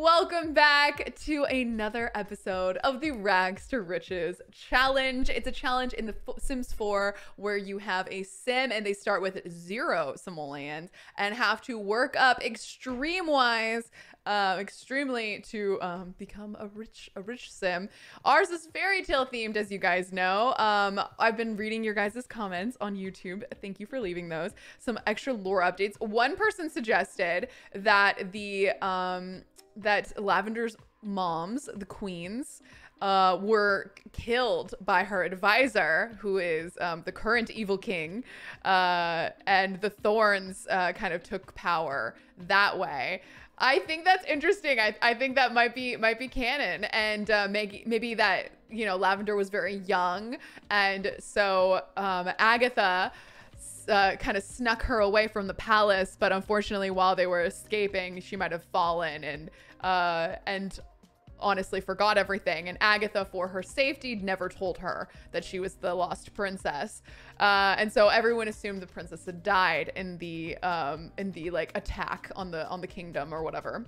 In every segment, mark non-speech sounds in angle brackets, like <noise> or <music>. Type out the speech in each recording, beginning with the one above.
welcome back to another episode of the Rags to Riches challenge. It's a challenge in the Sims 4 where you have a sim and they start with zero simoleons and have to work up extreme wise uh, extremely to um, become a rich a rich sim. Ours is fairy tale themed, as you guys know. Um, I've been reading your guys' comments on YouTube. Thank you for leaving those. Some extra lore updates. One person suggested that the um, that Lavender's moms, the queens, uh, were killed by her advisor, who is um, the current evil king, uh, and the Thorns uh, kind of took power that way. I think that's interesting. I, I think that might be might be canon, and uh, maybe maybe that you know Lavender was very young, and so um, Agatha. Uh, kind of snuck her away from the palace, but unfortunately, while they were escaping, she might have fallen and uh, and honestly forgot everything. And Agatha, for her safety, never told her that she was the lost princess. Uh, and so everyone assumed the princess had died in the um, in the like attack on the on the kingdom or whatever.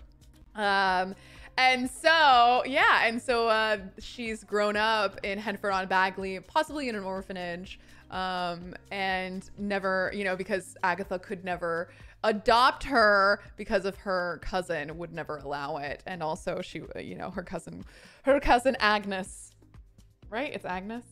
Um, and so yeah, and so uh, she's grown up in Henford on Bagley, possibly in an orphanage, um, and never, you know, because Agatha could never adopt her because of her cousin would never allow it. And also she you know her cousin her cousin agnes right? It's agnes?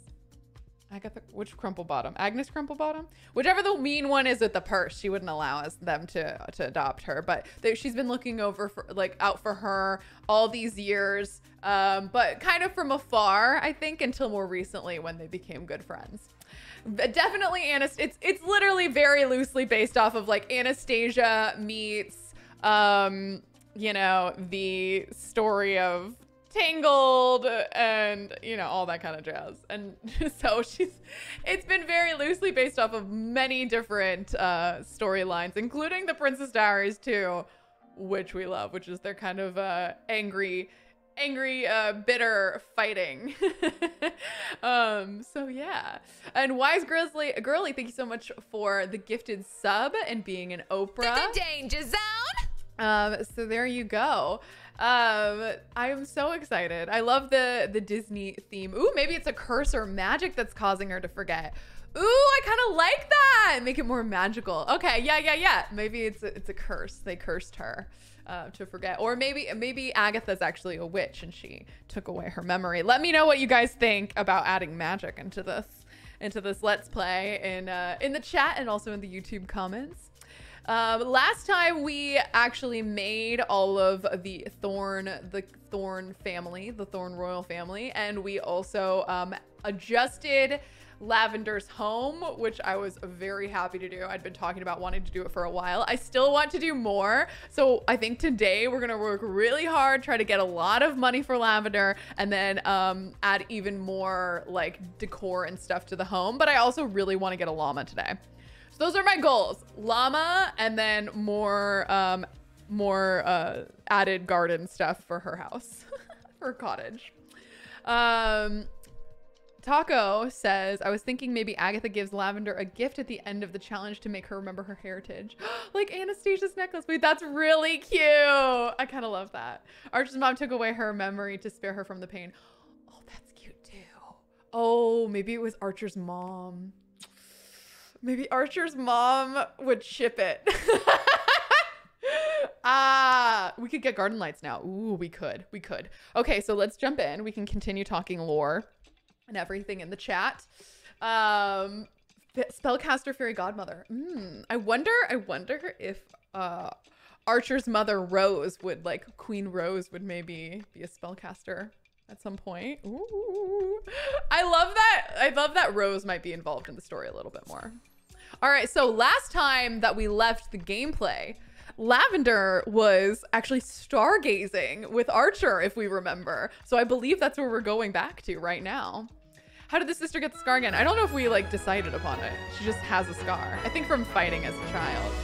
Agatha which crumple bottom? Agnes crumple bottom? Whichever the mean one is with the purse she wouldn't allow us them to to adopt her. But they, she's been looking over for like out for her all these years um, but kind of from afar i think until more recently when they became good friends definitely Anast. It's it's literally very loosely based off of like Anastasia meets um you know the story of Tangled and you know all that kind of jazz. And <laughs> so she's it's been very loosely based off of many different uh storylines, including the Princess Diaries too, which we love, which is their kind of uh angry angry, uh, bitter fighting. <laughs> um, so yeah. And Wise Grizzly Girly, thank you so much for the gifted sub and being an Oprah. The danger zone. Um, so there you go. Um, I'm so excited. I love the the Disney theme. Ooh, maybe it's a curse or magic that's causing her to forget. Ooh, I kind of like that. Make it more magical. Okay, yeah, yeah, yeah. Maybe it's a, it's a curse. They cursed her uh, to forget. Or maybe maybe Agatha's actually a witch and she took away her memory. Let me know what you guys think about adding magic into this into this let's play in uh, in the chat and also in the YouTube comments. Um, last time we actually made all of the Thorn, the Thorn family, the Thorn royal family, and we also um, adjusted Lavender's home, which I was very happy to do. I'd been talking about wanting to do it for a while. I still want to do more. So I think today we're going to work really hard, try to get a lot of money for Lavender, and then um, add even more like decor and stuff to the home. But I also really want to get a llama today. So those are my goals. Llama and then more um, more uh, added garden stuff for her house, <laughs> her cottage. Um, Taco says, I was thinking maybe Agatha gives Lavender a gift at the end of the challenge to make her remember her heritage. <gasps> like Anastasia's necklace. Wait, that's really cute. I kind of love that. Archer's mom took away her memory to spare her from the pain. Oh, that's cute too. Oh, maybe it was Archer's mom. <sighs> Maybe Archer's mom would ship it. <laughs> ah, we could get garden lights now. Ooh, we could. We could. Okay, so let's jump in. We can continue talking lore and everything in the chat. Um, spellcaster fairy godmother. Mm, I wonder. I wonder if uh, Archer's mother Rose would like Queen Rose would maybe be a spellcaster at some point. Ooh. I love that. I love that Rose might be involved in the story a little bit more. All right, so last time that we left the gameplay, Lavender was actually stargazing with Archer, if we remember. So I believe that's where we're going back to right now. How did the sister get the scar again? I don't know if we like decided upon it. She just has a scar. I think from fighting as a child.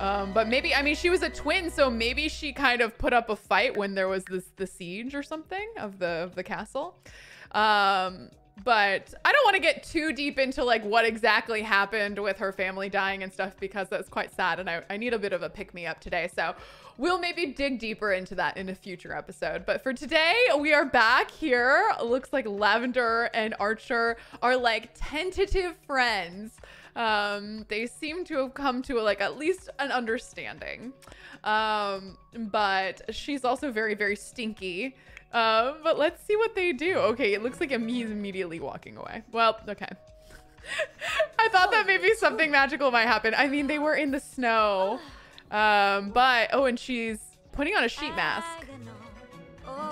Um, but maybe, I mean, she was a twin, so maybe she kind of put up a fight when there was this the siege or something of the of the castle. Um, but I don't want to get too deep into like what exactly happened with her family dying and stuff because that's quite sad and I, I need a bit of a pick me up today. So we'll maybe dig deeper into that in a future episode. But for today, we are back here. Looks like Lavender and Archer are like tentative friends. Um, they seem to have come to like at least an understanding. Um, but she's also very, very stinky. Um, but let's see what they do. Okay, it looks like he's immediately walking away. Well, okay. <laughs> I thought that maybe something magical might happen. I mean, they were in the snow. Um, but, oh, and she's putting on a sheet mask.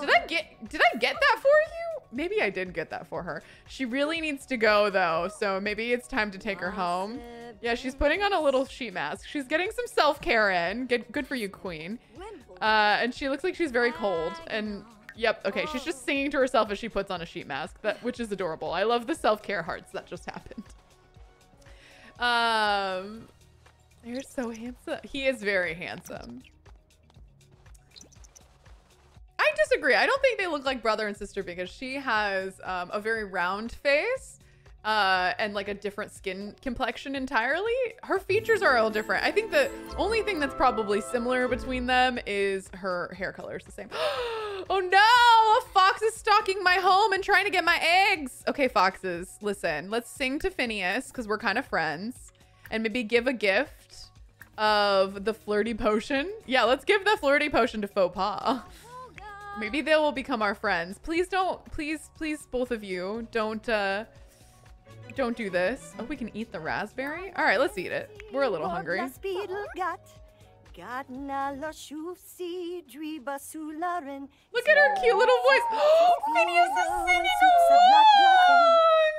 Did I get, did I get that for you? Maybe I did get that for her. She really needs to go though. So maybe it's time to take her home. Yeah, she's putting on a little sheet mask. She's getting some self-care in. Good, good for you, queen. Uh, and she looks like she's very cold and Yep. Okay. She's just singing to herself as she puts on a sheet mask, that which is adorable. I love the self-care hearts that just happened. Um, they're so handsome. He is very handsome. I disagree. I don't think they look like brother and sister because she has um, a very round face uh, and like a different skin complexion entirely. Her features are all different. I think the only thing that's probably similar between them is her hair color is the same. <gasps> oh no, a fox is stalking my home and trying to get my eggs. Okay, foxes, listen, let's sing to Phineas because we're kind of friends and maybe give a gift of the flirty potion. Yeah, let's give the flirty potion to Faux Pas. Maybe they will become our friends. Please don't, please, please, both of you, don't, uh, don't do this. Oh, we can eat the raspberry? All right, let's eat it. We're a little hungry. Look at her cute little voice. Oh, Phineas is singing along!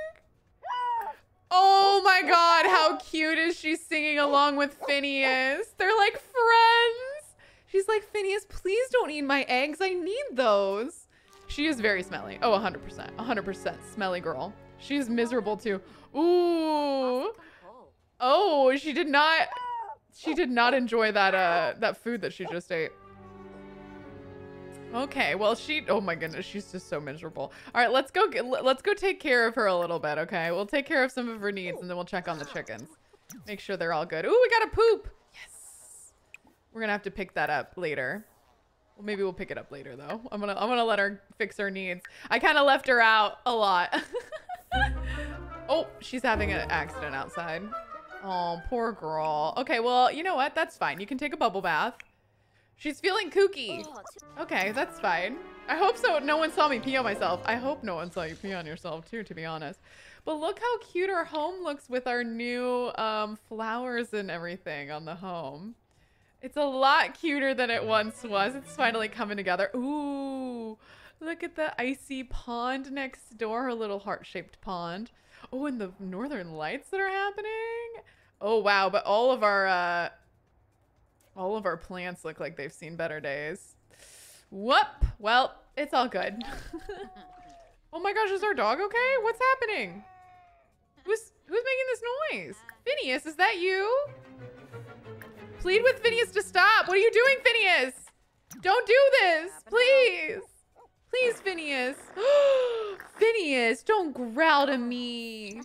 Oh my god, how cute is she singing along with Phineas? They're like friends. She's like, Phineas, please don't eat my eggs. I need those. She is very smelly. Oh, 100%. 100% smelly girl. She's miserable too. Ooh. Oh, she did not. She did not enjoy that uh that food that she just ate. Okay, well she oh my goodness, she's just so miserable. All right, let's go let's go take care of her a little bit, okay? We'll take care of some of her needs and then we'll check on the chickens. Make sure they're all good. Ooh, we got a poop. Yes. We're going to have to pick that up later. Well, maybe we'll pick it up later though. I'm going to I'm going to let her fix her needs. I kind of left her out a lot. <laughs> oh, she's having an accident outside. Oh, poor girl. Okay, well, you know what? That's fine. You can take a bubble bath. She's feeling kooky. Okay, that's fine. I hope so. No one saw me pee on myself. I hope no one saw you pee on yourself too, to be honest. But look how cute our home looks with our new um, flowers and everything on the home. It's a lot cuter than it once was. It's finally coming together. Ooh, Look at the icy pond next door, her little heart-shaped pond. Oh, and the northern lights that are happening. Oh, wow. But all of our, uh, all of our plants look like they've seen better days. Whoop. Well, it's all good. <laughs> oh my gosh, is our dog okay? What's happening? Who's, who's making this noise? Phineas, is that you? Plead with Phineas to stop. What are you doing, Phineas? Don't do this, please. Please, Phineas. <gasps> Phineas, don't growl to me.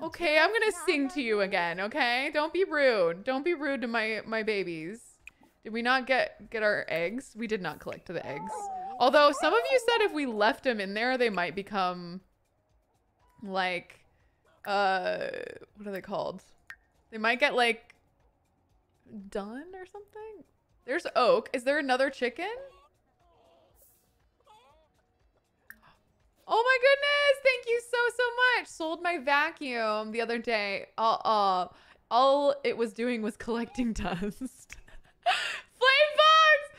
Okay, I'm gonna sing to you again, okay? Don't be rude. Don't be rude to my, my babies. Did we not get, get our eggs? We did not collect the eggs. Although some of you said if we left them in there, they might become like, uh, what are they called? They might get like done or something. There's Oak. Is there another chicken? Oh my goodness! Thank you so so much. Sold my vacuum the other day. Uh, uh all it was doing was <laughs> collecting dust. <laughs> Flame Fox!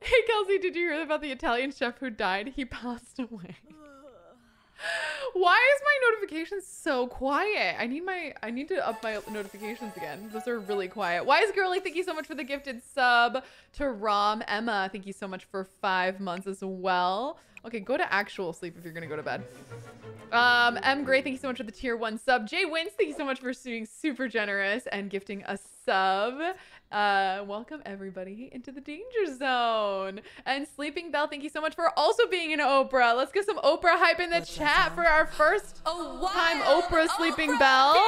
Hey Kelsey, did you hear about the Italian chef who died? He passed away. Why is my notifications so quiet? I need my I need to up my notifications again. Those are really quiet. Wise girly, thank you so much for the gifted sub to Rom. Emma, thank you so much for five months as well. Okay, go to actual sleep if you're gonna go to bed. Um, M Gray, thank you so much for the tier one sub. Jay Wins, thank you so much for being super generous and gifting a sub. Uh, welcome everybody into the danger zone. And Sleeping Bell, thank you so much for also being an Oprah. Let's get some Oprah hype in the What's that chat for our first A time Oprah Sleeping Oprah Bell here.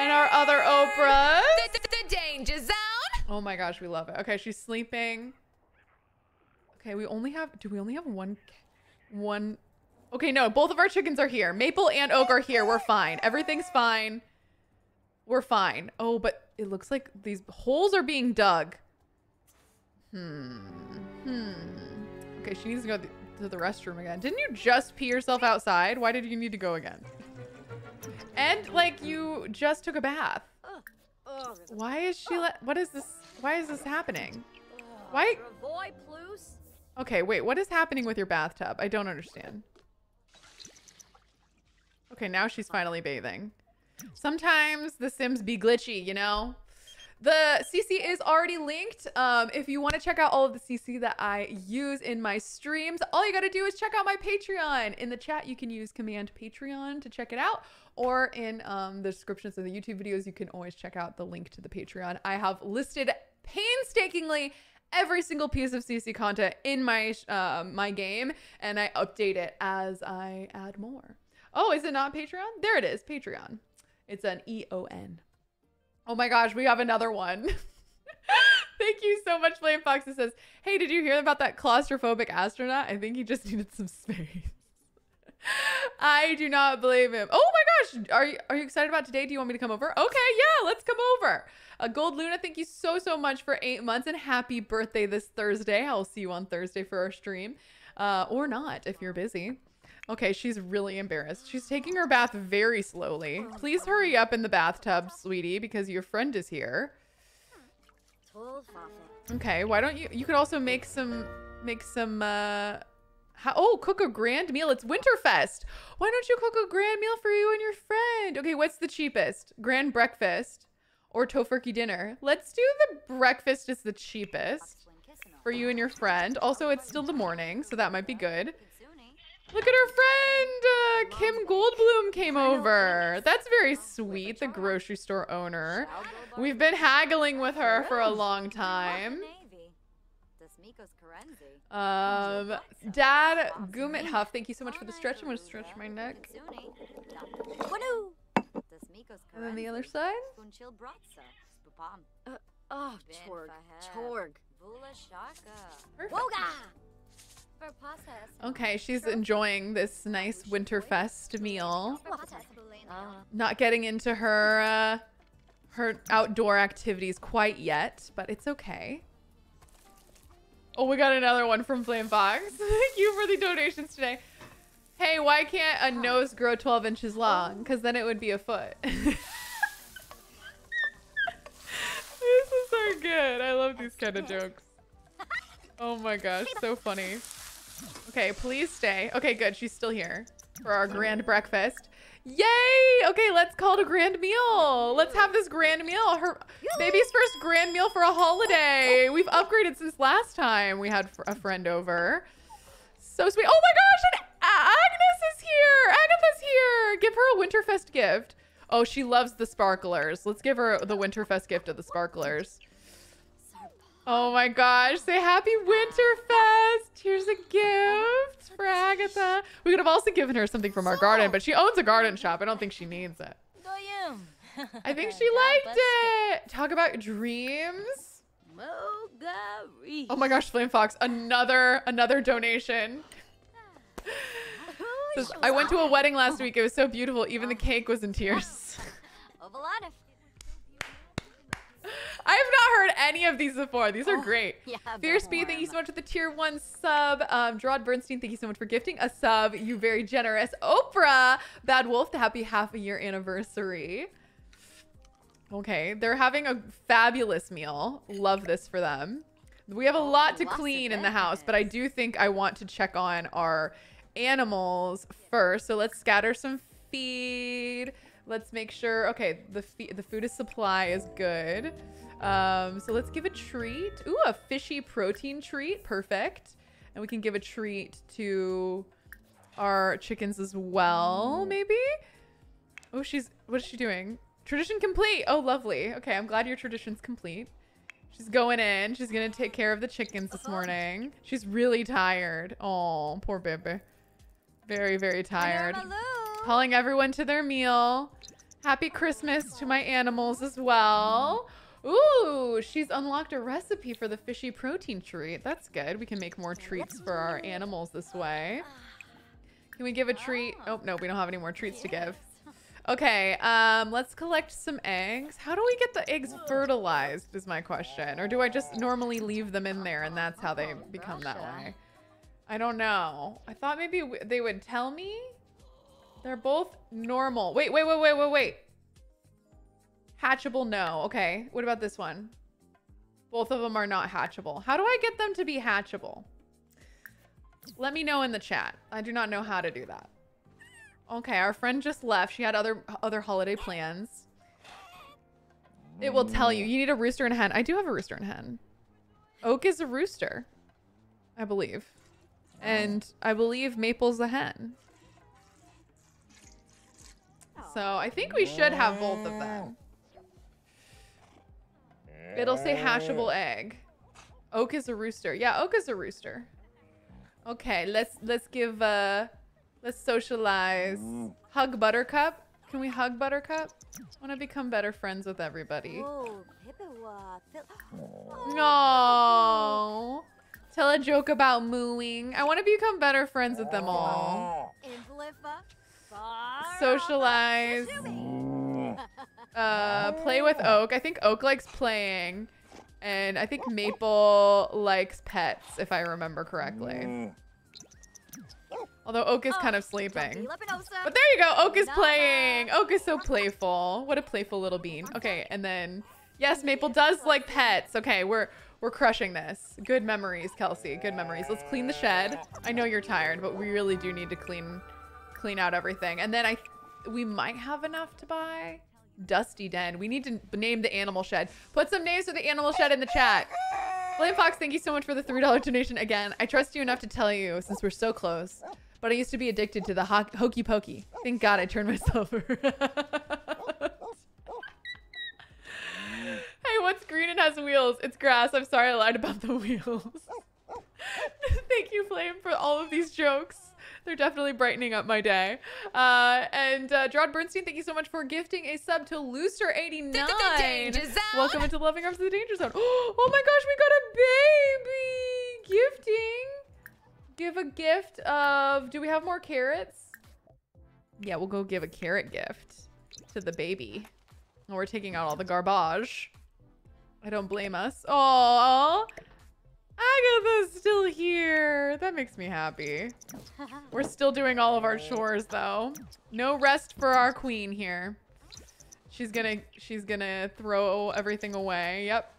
and our other Oprahs. The, the, the danger zone. Oh my gosh, we love it. Okay, she's sleeping. Okay, we only have. Do we only have one? One. Okay, no, both of our chickens are here. Maple and Oak are here. We're fine. Everything's fine. We're fine. Oh, but it looks like these holes are being dug. Hmm. Hmm. Okay, she needs to go to the restroom again. Didn't you just pee yourself outside? Why did you need to go again? And like you just took a bath. Why is she? What is this? Why is this happening? Why? Okay, wait. What is happening with your bathtub? I don't understand. Okay, now she's finally bathing. Sometimes the Sims be glitchy, you know. The CC is already linked. Um, if you want to check out all of the CC that I use in my streams, all you got to do is check out my Patreon. In the chat, you can use command Patreon to check it out, or in um, the descriptions of the YouTube videos, you can always check out the link to the Patreon. I have listed painstakingly every single piece of CC content in my uh, my game, and I update it as I add more. Oh, is it not Patreon? There it is, Patreon. It's an E O N. Oh my gosh, we have another one. <laughs> Thank you so much, Flame Fox. It says, Hey, did you hear about that claustrophobic astronaut? I think he just <laughs> needed some space. I do not believe him. Oh my gosh, are you are you excited about today? Do you want me to come over? Okay, yeah, let's come over. Uh, Gold Luna, thank you so so much for eight months and happy birthday this Thursday. I'll see you on Thursday for our stream, uh, or not if you're busy. Okay, she's really embarrassed. She's taking her bath very slowly. Please hurry up in the bathtub, sweetie, because your friend is here. Okay, why don't you? You could also make some, make some. uh how, Oh, cook a grand meal. It's Winterfest. Why don't you cook a grand meal for you and your friend? Okay, what's the cheapest? Grand breakfast or tofurkey dinner? Let's do the breakfast. Is the cheapest for you and your friend. Also, it's still the morning, so that might be good. Look at her friend, uh, Kim Goldbloom came over. That's very sweet, the grocery store owner. We've been haggling with her for a long time. Um, Dad, Goomit Huff, thank you so much for the stretch. I'm gonna stretch my neck. And then the other side. Oh, Chorg. Chorg. Perfect. Woga! Okay, she's enjoying this nice Winterfest meal. Uh, Not getting into her uh, her outdoor activities quite yet, but it's okay. Oh, we got another one from Flame Fox. <laughs> Thank you for the donations today. Hey, why can't a nose grow 12 inches long? Oh. Because then it would be a foot. <laughs> this is so good. I love these kind of jokes. Oh my gosh, so funny. <laughs> Okay, please stay. Okay, good. She's still here for our grand breakfast. Yay! Okay, let's call it a grand meal. Let's have this grand meal. Her baby's first grand meal for a holiday. We've upgraded since last time we had a friend over. So sweet. Oh my gosh, and Agnes is here. Agatha's here. Give her a Winterfest gift. Oh, she loves the sparklers. Let's give her the Winterfest gift of the sparklers. Oh my gosh. Say happy Winterfest. Here's a gift for Agatha. We could have also given her something from our garden, but she owns a garden shop. I don't think she needs it. I think <laughs> she liked it. Talk about dreams. Oh my gosh, Flame Fox, another another donation. Says, I went to a wedding last week. It was so beautiful. Even the cake was in tears. <laughs> Ovalada. I have not heard any of these before. These are Oh, great. yeah, Fierce Speed, thank you so much for the tier one sub. Um, Gerard Bernstein, thank you so much for gifting a sub. You very generous. Oprah, Bad Wolf, the happy half a year anniversary. Okay, they're having a fabulous meal. Love this for them. We have a lot to lots clean in the house, but I do think I want to check on our animals first. So let's scatter some feed. Let's make sure. Okay, the the food is supply is good. Um, so let's give a treat. Ooh, a fishy protein treat. Perfect. And we can give a treat to our chickens as well, maybe. Oh, she's what is she doing? Tradition complete. Oh, lovely. Okay, I'm glad your tradition's complete. She's going in. She's gonna take care of the chickens this morning. She's really tired. Oh, poor baby. Very, very tired. Calling everyone to their meal. Happy Christmas to my animals as well. Ooh, she's unlocked a recipe for the fishy protein treat. That's good. We can make more treats for our animals this way. Can we give a treat? Oh, no, we don't have any more treats to give. Okay, um, let's collect some eggs. How do we get the eggs fertilized is my question. Or do I just normally leave them in there and that's how they become that way? I don't know. I thought maybe they would tell me. They're both normal. Wait, wait, wait, wait, wait, wait. Hatchable, no. Okay, what about this one? Both of them are not hatchable. How do I get them to be hatchable? Let me know in the chat. I do not know how to do that. Okay, our friend just left. She had other other holiday plans. It will tell you. You need a rooster and a hen. I do have a rooster and hen. Oak is a rooster, I believe. And I believe Maple's a hen. So I think we should have both of them. It'll say hashable egg. Oak is a rooster. Yeah, Oak is a rooster. Okay, let's let's give uh let's socialize. Hug Buttercup. Can we hug Buttercup? I want to become better friends with everybody. No. Tell a joke about mooing. I want to become better friends with them all. Socialize. <laughs> Uh, play with Oak. I think Oak likes playing. And I think Maple likes pets, if I remember correctly. Although Oak is kind of sleeping. But there you go. Oak is playing. Oak is so playful. What a playful little bean. Okay, and then yes, Maple does like pets. Okay, we're we're crushing this. Good memories, Kelsey. Good memories. Let's clean the shed. I know you're tired, but we really do need to clean clean out everything. And then I we might have enough to buy Dusty Den. We need to name the animal shed. Put some names for the animal shed in the chat. Flame Fox, thank you so much for the $3 donation again. I trust you enough to tell you, since we're so close, but I used to be addicted to the ho hokey pokey. Thank God I turned myself <laughs> around. hey, what's green and has wheels? It's grass. I'm sorry I lied about the <laughs> wheels. <laughs> Thank you, Flame, for all of these jokes. They're definitely brightening up my day. Uh, and uh, Gerard Bernstein, thank you so much for gifting a sub to Looster89. Welcome into Loving Arms of the Danger Zone. <gasps> Oh my gosh, we got a baby gifting. Give a gift of, do we have more carrots? Yeah, we'll go give a carrot gift to the baby. Oh, we're taking out all the garbage. I don't blame us. Oh, Agatha's still here. That makes me happy. We're still doing all of our chores though. No rest for our queen here. She's gonna she's gonna throw everything away. Yep.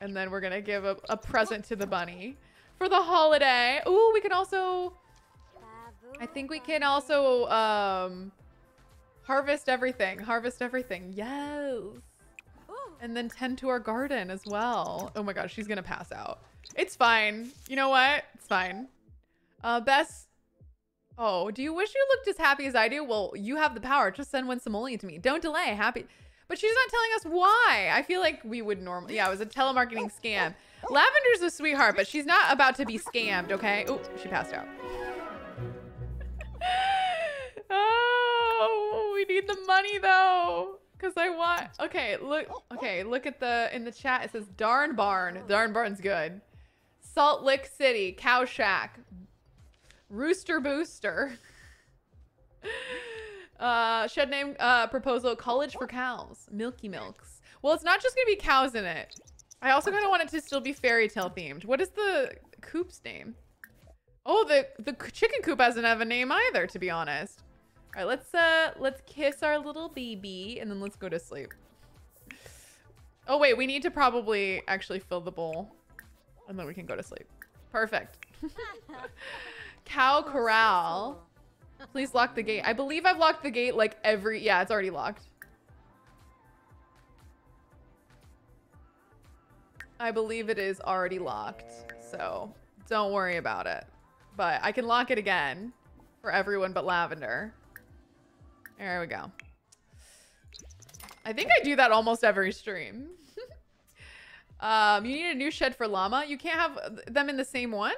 And then we're gonna give a, a present to the bunny for the holiday. Ooh, we can also I think we can also um harvest everything. Harvest everything. Yes. And then tend to our garden as well. Oh my gosh, she's gonna pass out. It's fine. You know what? It's fine. Uh, Bess. Oh, do you wish you looked as happy as I do? Well, you have the power. Just send one simoleon to me. Don't delay. Happy. But she's not telling us why. I feel like we would normally. Yeah, it was a telemarketing scam. Lavender's a sweetheart, but she's not about to be scammed, okay? Oh, she passed out. <laughs> oh, we need the money though. Cause I want. Okay, look. Okay, look at the in the chat. It says Darn Barn. Darn Barn's good. Salt Lick City, Cow Shack, Rooster Booster. <laughs> uh, shed name uh, proposal: College for Cows, Milky Milks. Well, it's not just gonna be cows in it. I also kind of want it to still be fairy tale themed. What is the coop's name? Oh, the the chicken coop doesn't have a name either, to be honest. All right, let's uh let's kiss our little baby and then let's go to sleep. Oh wait, we need to probably actually fill the bowl and then we can go to sleep. Perfect. <laughs> Cow corral. Please lock the gate. I believe I've locked the gate like every yeah, it's already locked. I believe it is already locked. So, don't worry about it. But I can lock it again for everyone but Lavender. There we go. I think I do that almost every stream. Um, you need a new shed for llama. You can't have them in the same one?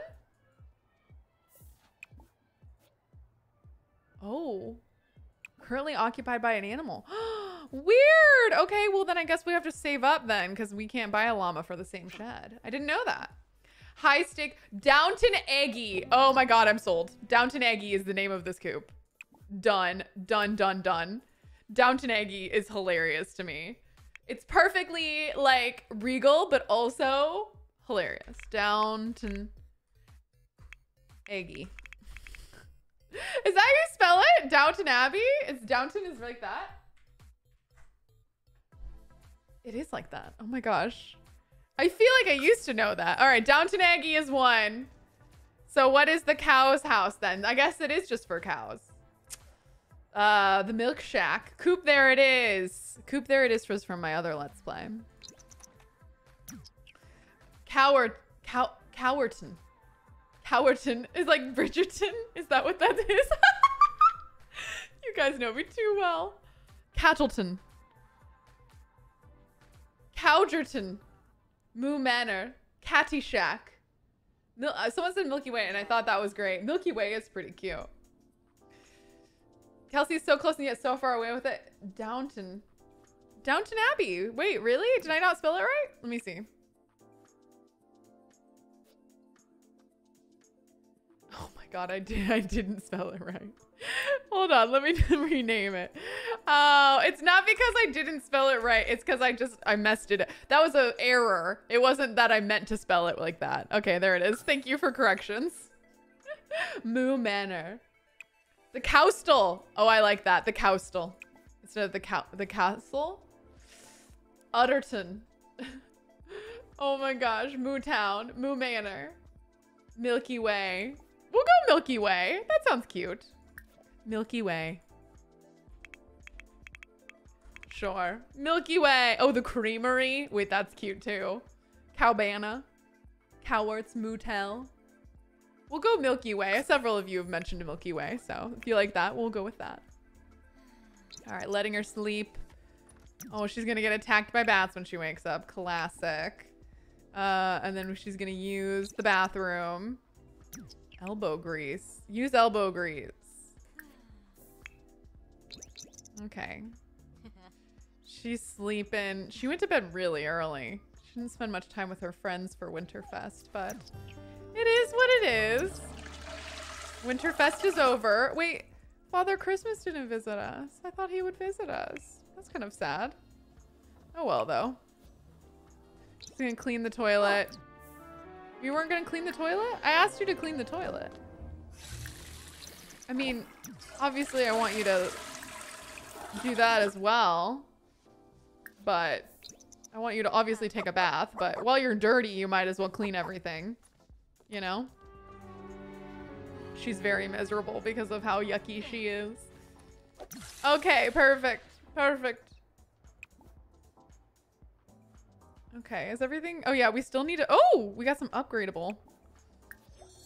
Oh. Currently occupied by an animal. <gasps> Weird. Okay, well then I guess we have to save up then because we can't buy a llama for the same shed. I didn't know that. High stick Downton Eggy. Oh my god, I'm sold. Downton Eggy is the name of this coop. Done. Done, done, done. Downton Eggy is hilarious to me. It's perfectly like regal, but also hilarious. Downton Eggy. Is that how you spell it? Downton Abbey? It's Downton is like that? It is like that. Oh my gosh. I feel like I used to know that. All right, Downton Aggie is one. So what is the cow's house then? I guess it is just for cows. Uh, the milk shack. Coop, there it is. Coop, there it is was from my other Let's Play. Coward, cow, Cowerton. Cowerton is like Bridgerton. Is that what that is? <laughs> you guys know me too well. Cattleton. Cowgerton. Moo Manor. Catty Shack. Mil uh, someone said Milky Way and I thought that was great. Milky Way is pretty cute. Kelsey's so close and yet so far away with it. Downton. Downton Abbey. Wait, really? Did I not spell it right? Let me see. Oh my god, I did I didn't spell it right. Hold on, let me <laughs> rename it. Oh, it's not because I didn't spell it right. It's because I just I messed it up. That was an error. It wasn't that I meant to spell it like that. Okay, there it is. Thank you for corrections. <laughs> Moo Manor. The Cowstle. Oh, I like that. The Cowstle. Instead of the cow the castle. Utterton. <laughs> oh my gosh. Moo Town. Moo Manor. Milky Way. We'll go Milky Way. That sounds cute. Milky Way. Sure. Milky Way. Oh, the creamery. Wait, that's cute too. Cowbana. Cowarts Motel. We'll go Milky Way. Several of you have mentioned Milky Way, so if you like that, we'll go with that. All right, letting her sleep. Oh, she's gonna get attacked by bats when she wakes up. Classic. Uh, and then she's gonna use the bathroom. Elbow grease. Use elbow grease. Okay. <laughs> She's sleeping. She went to bed really early. She didn't spend much time with her friends for Winterfest, but it is what it is. Winterfest is over. Wait, Father Christmas didn't visit us. I thought he would visit us. That's kind of sad. Oh well, though. She's gonna clean the toilet. You weren't gonna clean the toilet? I asked you to clean the toilet. I mean, obviously I want you to do that as well. But I want you to obviously take a bath. But while you're dirty, you might as well clean everything. You know? She's very miserable because of how yucky she is. Okay, perfect. Perfect. Okay, is everything... Oh, yeah, we still need to... Oh, we got some upgradable.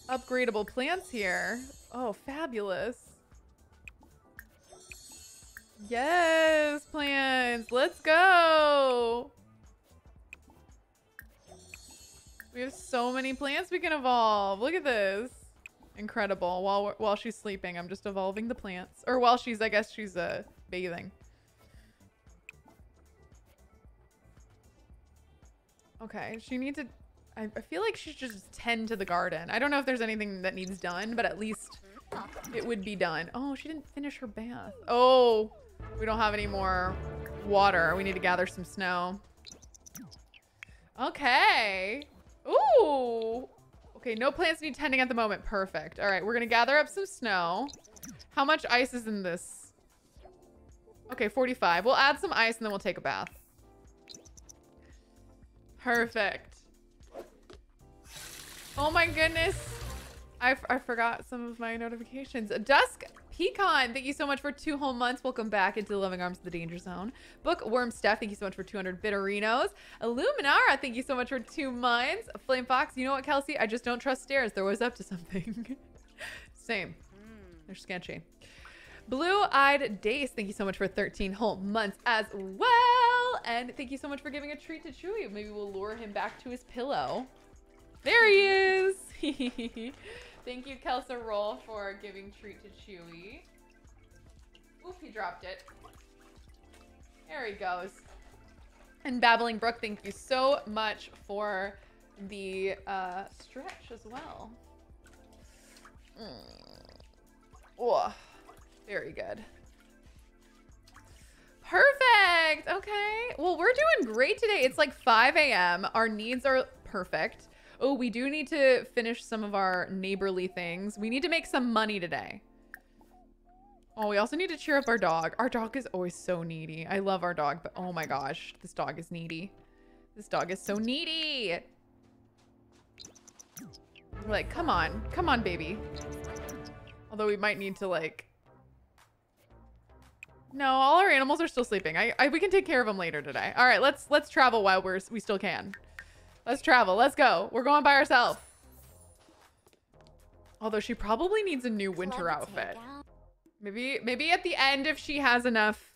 Upgradable plants here. Oh, fabulous. Yes, plants. Let's go. We have so many plants we can evolve. Look at this. Incredible. While while she's sleeping, I'm just evolving the plants. Or while she's, I guess she's uh, bathing. Okay, she needs to... I, I feel like she should just tend to the garden. I don't know if there's anything that needs done, but at least it would be done. Oh, she didn't finish her bath. Oh, we don't have any more water. We need to gather some snow. Okay. Ooh. Okay, no plants need tending at the moment. Perfect. All right, we're to gather up some snow. How much ice is in this? Okay, 45. We'll add some ice and then we'll take a bath. Perfect. Oh my goodness. I, I forgot some of my notifications. Dusk Pecan, thank you so much for two whole months. Welcome back into the loving arms of the danger zone. Bookworm Steph, thank you so much for 200 bitterinos. Illuminara, thank you so much for two months. Flame Fox, you know what, Kelsey? I just don't trust stairs. They're always up to something. <laughs> Same. Hmm. They're sketchy. Blue Eyed Dace, thank you so much for 13 whole months as well. And thank you so much for giving a treat to Chewy. Maybe we'll lure him back to his pillow. There he is. <laughs> thank you, Kelsa Roll, for giving treat to Chewy. Oop, he dropped it. There he goes. And Babbling Brook, thank you so much for the uh, stretch as well. Mm. Oh, very good. Perfect. Okay. Well, we're doing great today. It's like 5 a.m. Our needs are perfect. Oh, we do need to finish some of our neighborly things. We need to make some money today. Oh, we also need to cheer up our dog. Our dog is always so needy. I love our dog, but oh my gosh, this dog is needy. This dog is so needy. We're like, come on. Come on, baby. Although we might need to like... No, all our animals are still sleeping. I, I we can take care of them later today. All right, let's let's travel while we're we still can. Let's travel. Let's go. We're going by ourselves. Although she probably needs a new winter outfit. Maybe maybe at the end if she has enough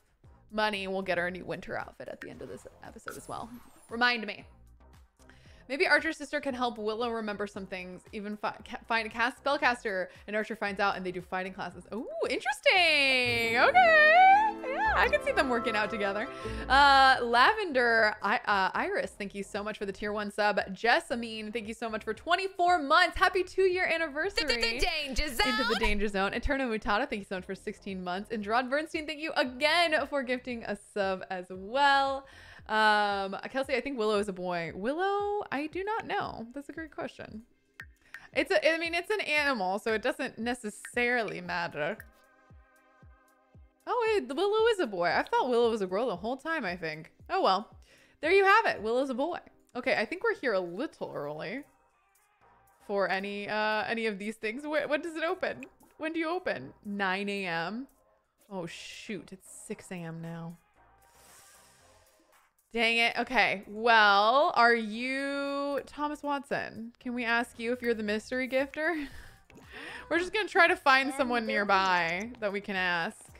money, we'll get her a new winter outfit at the end of this episode as well. Remind me. Maybe Archer's sister can help Willow remember some things. Even fi find a cast spellcaster, and Archer finds out, and they do fighting classes. Oh, interesting. Okay, yeah, I can see them working out together. Uh, Lavender I, uh, Iris, thank you so much for the tier one sub. Jessamine, thank you so much for 24 months. Happy two year anniversary. Danger zone. Into the danger zone. Eterno Mutada, thank you so much for 16 months. And Gerard Bernstein, thank you again for gifting a sub as well. Um, Kelsey, I think Willow is a boy. Willow, I do not know. That's a great question. It's a, I mean, it's an animal, so it doesn't necessarily matter. Oh, wait, the Willow is a boy. I thought Willow was a girl the whole time, I think. Oh, well. There you have it. Willow's a boy. Okay, I think we're here a little early for any uh any of these things. Wh when does it open? When do you open? 9 a.m. Oh, shoot. It's 6 a.m. now. Dang it. Okay. Well, are you Thomas Watson? Can we ask you if you're the mystery gifter? <laughs> We're just going to try to find someone nearby that we can ask.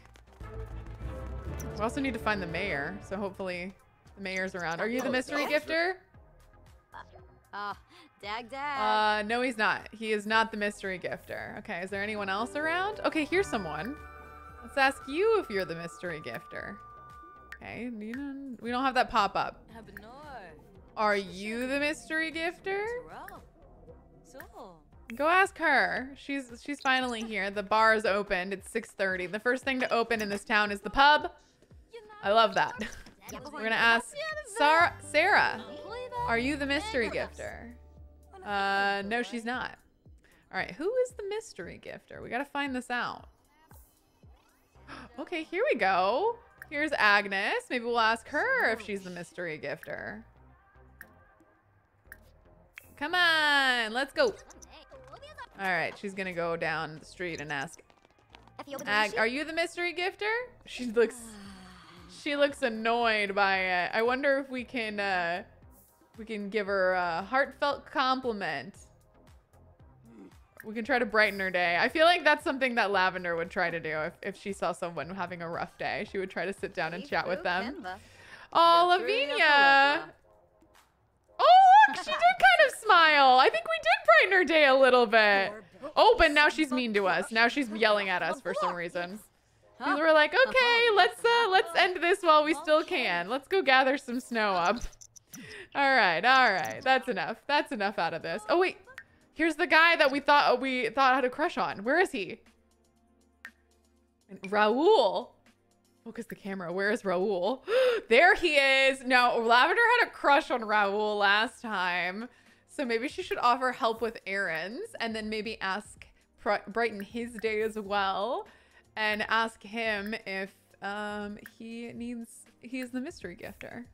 We also need to find the mayor. So hopefully the mayor's around. Are you the mystery gifter? Oh, dag dag. Uh, no, he's not. He is not the mystery gifter. Okay. Is there anyone else around? Okay. Here's someone. Let's ask you if you're the mystery gifter. Okay, we don't have that pop up. Are you the mystery gifter? Go ask her. She's she's finally here. The bar is opened. It's 6:30. The first thing to open in this town is the pub. I love that. We're gonna ask Sarah. Sarah, are you the mystery gifter? Uh, no, she's not. All right, who is the mystery gifter? We gotta find this out. <gasps> Okay, here we go. Here's Agnes. Maybe we'll ask her if she's the mystery gifter. Come on, let's go. All right, she's gonna go down the street and ask. Ag, are you the mystery gifter? She looks, she looks annoyed by it. I wonder if we can, uh, we can give her a heartfelt compliment. We can try to brighten her day. I feel like that's something that Lavender would try to do if, if she saw someone having a rough day. She would try to sit down and chat with them. Oh, Lavinia. Oh, look, she did kind of smile. I think we did brighten her day a little bit. Oh, but now she's mean to us. Now she's yelling at us for some reason. We were like, okay, let's uh, let's end this while we still can. Let's go gather some snow up. All right, all right. That's enough. That's enough out of this. Oh, wait. Here's the guy that we thought we thought had a crush on. Where is he? And Raul. Focus the camera. Where is Raul? <gasps> there he is. Now, Lavender had a crush on Raul last time. So maybe she should offer help with errands and then maybe ask brighten his day as well and ask him if um, he needs he's the mystery gifter.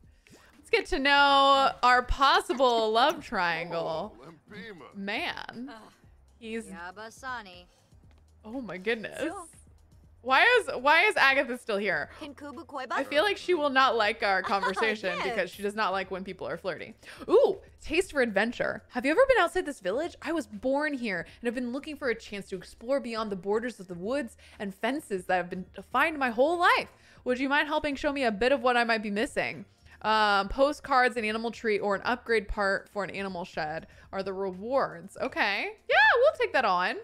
Let's get to know our possible love <laughs> triangle. Man. He's... Yabasani. Oh my goodness. Why is why is Agatha still here? Can Kubu Koiba? I feel like she will not like our <laughs> conversation yes. because she does not like when people are flirty. Ooh, taste for adventure. Have you ever been outside this village? I was born here and have been looking for a chance to explore beyond the borders of the woods and fences that have been defined my whole life. Would you mind helping show me a bit of what I might be missing? Um, postcards, an animal treat, or an upgrade part for an animal shed are the rewards. Okay. Yeah, we'll take that on.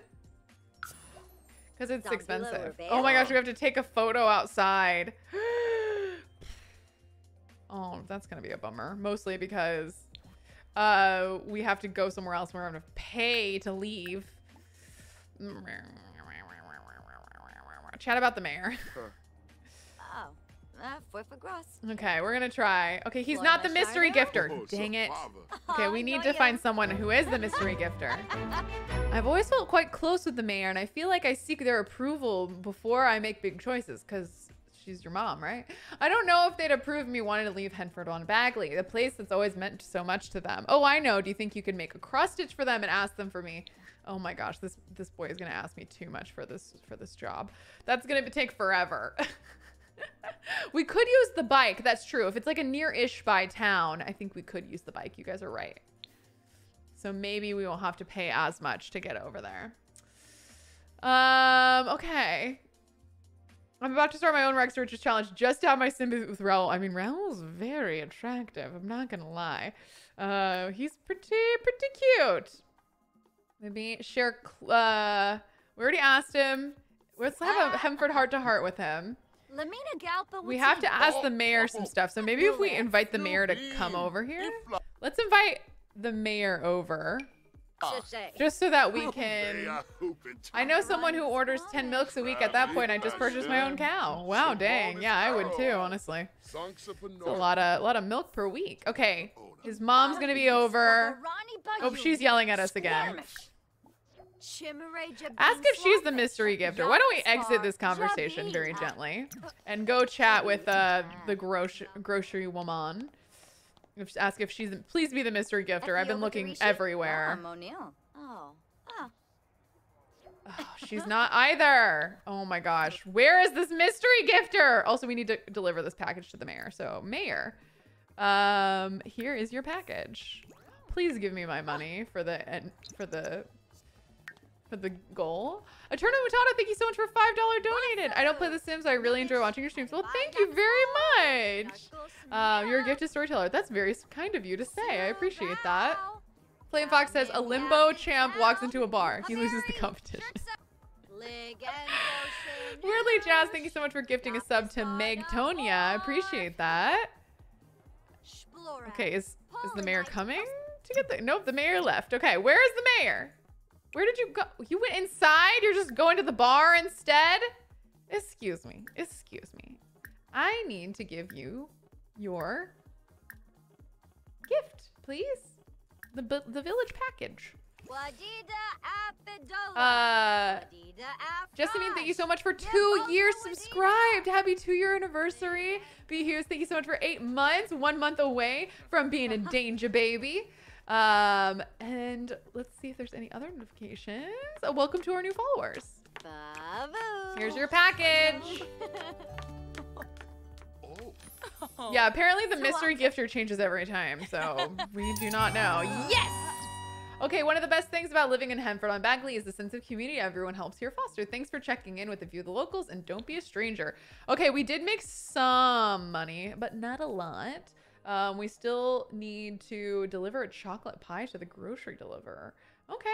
Because it's expensive. Oh my gosh, we have to take a photo outside. <gasps> oh, that's going to be a bummer. Mostly because uh, we have to go somewhere else. And we're going to pay to leave. Chat about the mayor. Oh, uh, four for. Okay, we're gonna try. Okay, he's not the mystery gifter. Oh, Dang it. Okay, we need to find someone who is the mystery gifter. <laughs> I've always felt quite close with the mayor, and I feel like I seek their approval before I make big choices, because she's your mom, right? I don't know if they'd approve me wanting to leave Henford on Bagley, the place that's always meant so much to them. Oh, I know. Do you think you could make a cross stitch for them and ask them for me? Oh my gosh, this this boy is gonna ask me too much for this for this job. That's gonna take forever. <laughs> we could use the bike. That's true. If it's like a near-ish by town, I think we could use the bike. You guys are right. So maybe we won't have to pay as much to get over there. Um, okay. I'm about to start my own Rags to Riches challenge just to have my sympathy with Raoul. I mean, Raoul's very attractive. I'm not gonna lie. Uh, he's pretty, pretty cute. Maybe share. Uh, we already asked him. Let's have a Henford heart to heart with him. Lamina Galpa. We have to ask the mayor some stuff. So maybe if we invite the mayor to come over here, let's invite the mayor over just so that we can. I know someone who orders 10 milks a week. At that point, I just purchased my own cow. Wow, dang. Yeah, I would too, honestly. It's a lot of, a lot of milk per week. Okay, his mom's gonna be over. Oh, she's yelling at us again. Ask if she's the mystery gifter. Why don't we exit this conversation very gently and go chat with uh, the grocery grocery woman? Ask if she's please be the mystery gifter. I've been looking everywhere. Oh, she's not either. Oh my gosh. Where is this mystery gifter? Also, we need to deliver this package to the mayor. So, mayor, um, here is your package. Please give me my money for the for the for the goal. Eternal Mutata, thank you so much for five dollar donated. I don't play The Sims. I really enjoy watching your streams. Well, thank you very much. Uh, you're a gifted storyteller. That's very kind of you to say. I appreciate that. Flame Fox says a limbo champ walks into a bar. He loses the competition. <laughs> Weirdly Jazz, thank you so much for gifting a sub to Meg Tonya. I appreciate that. Okay, is is the mayor coming to get the? Nope, the mayor left. Okay, where is the mayor? Where did you go? You went inside. You're just going to the bar instead. Excuse me. Excuse me. I need to give you your gift, please. The the village package. Uh, Jessamine, thank you so much for two years subscribed. Happy two year anniversary. Be Here's thank you so much for eight months, one month away from being a danger baby. Um, and let's see if there's any other notifications. Uh, welcome to our new followers. Here's your package. <laughs> Yeah, apparently the mystery gifter changes every time, so <laughs> we do not know. Yes! Okay, one of the best things about living in Henford on Bagley is the sense of community everyone helps here foster. Thanks for checking in with a few of the locals and don't be a stranger. Okay, we did make some money, but not a lot. Um, we still need to deliver a chocolate pie to the grocery deliverer. Okay,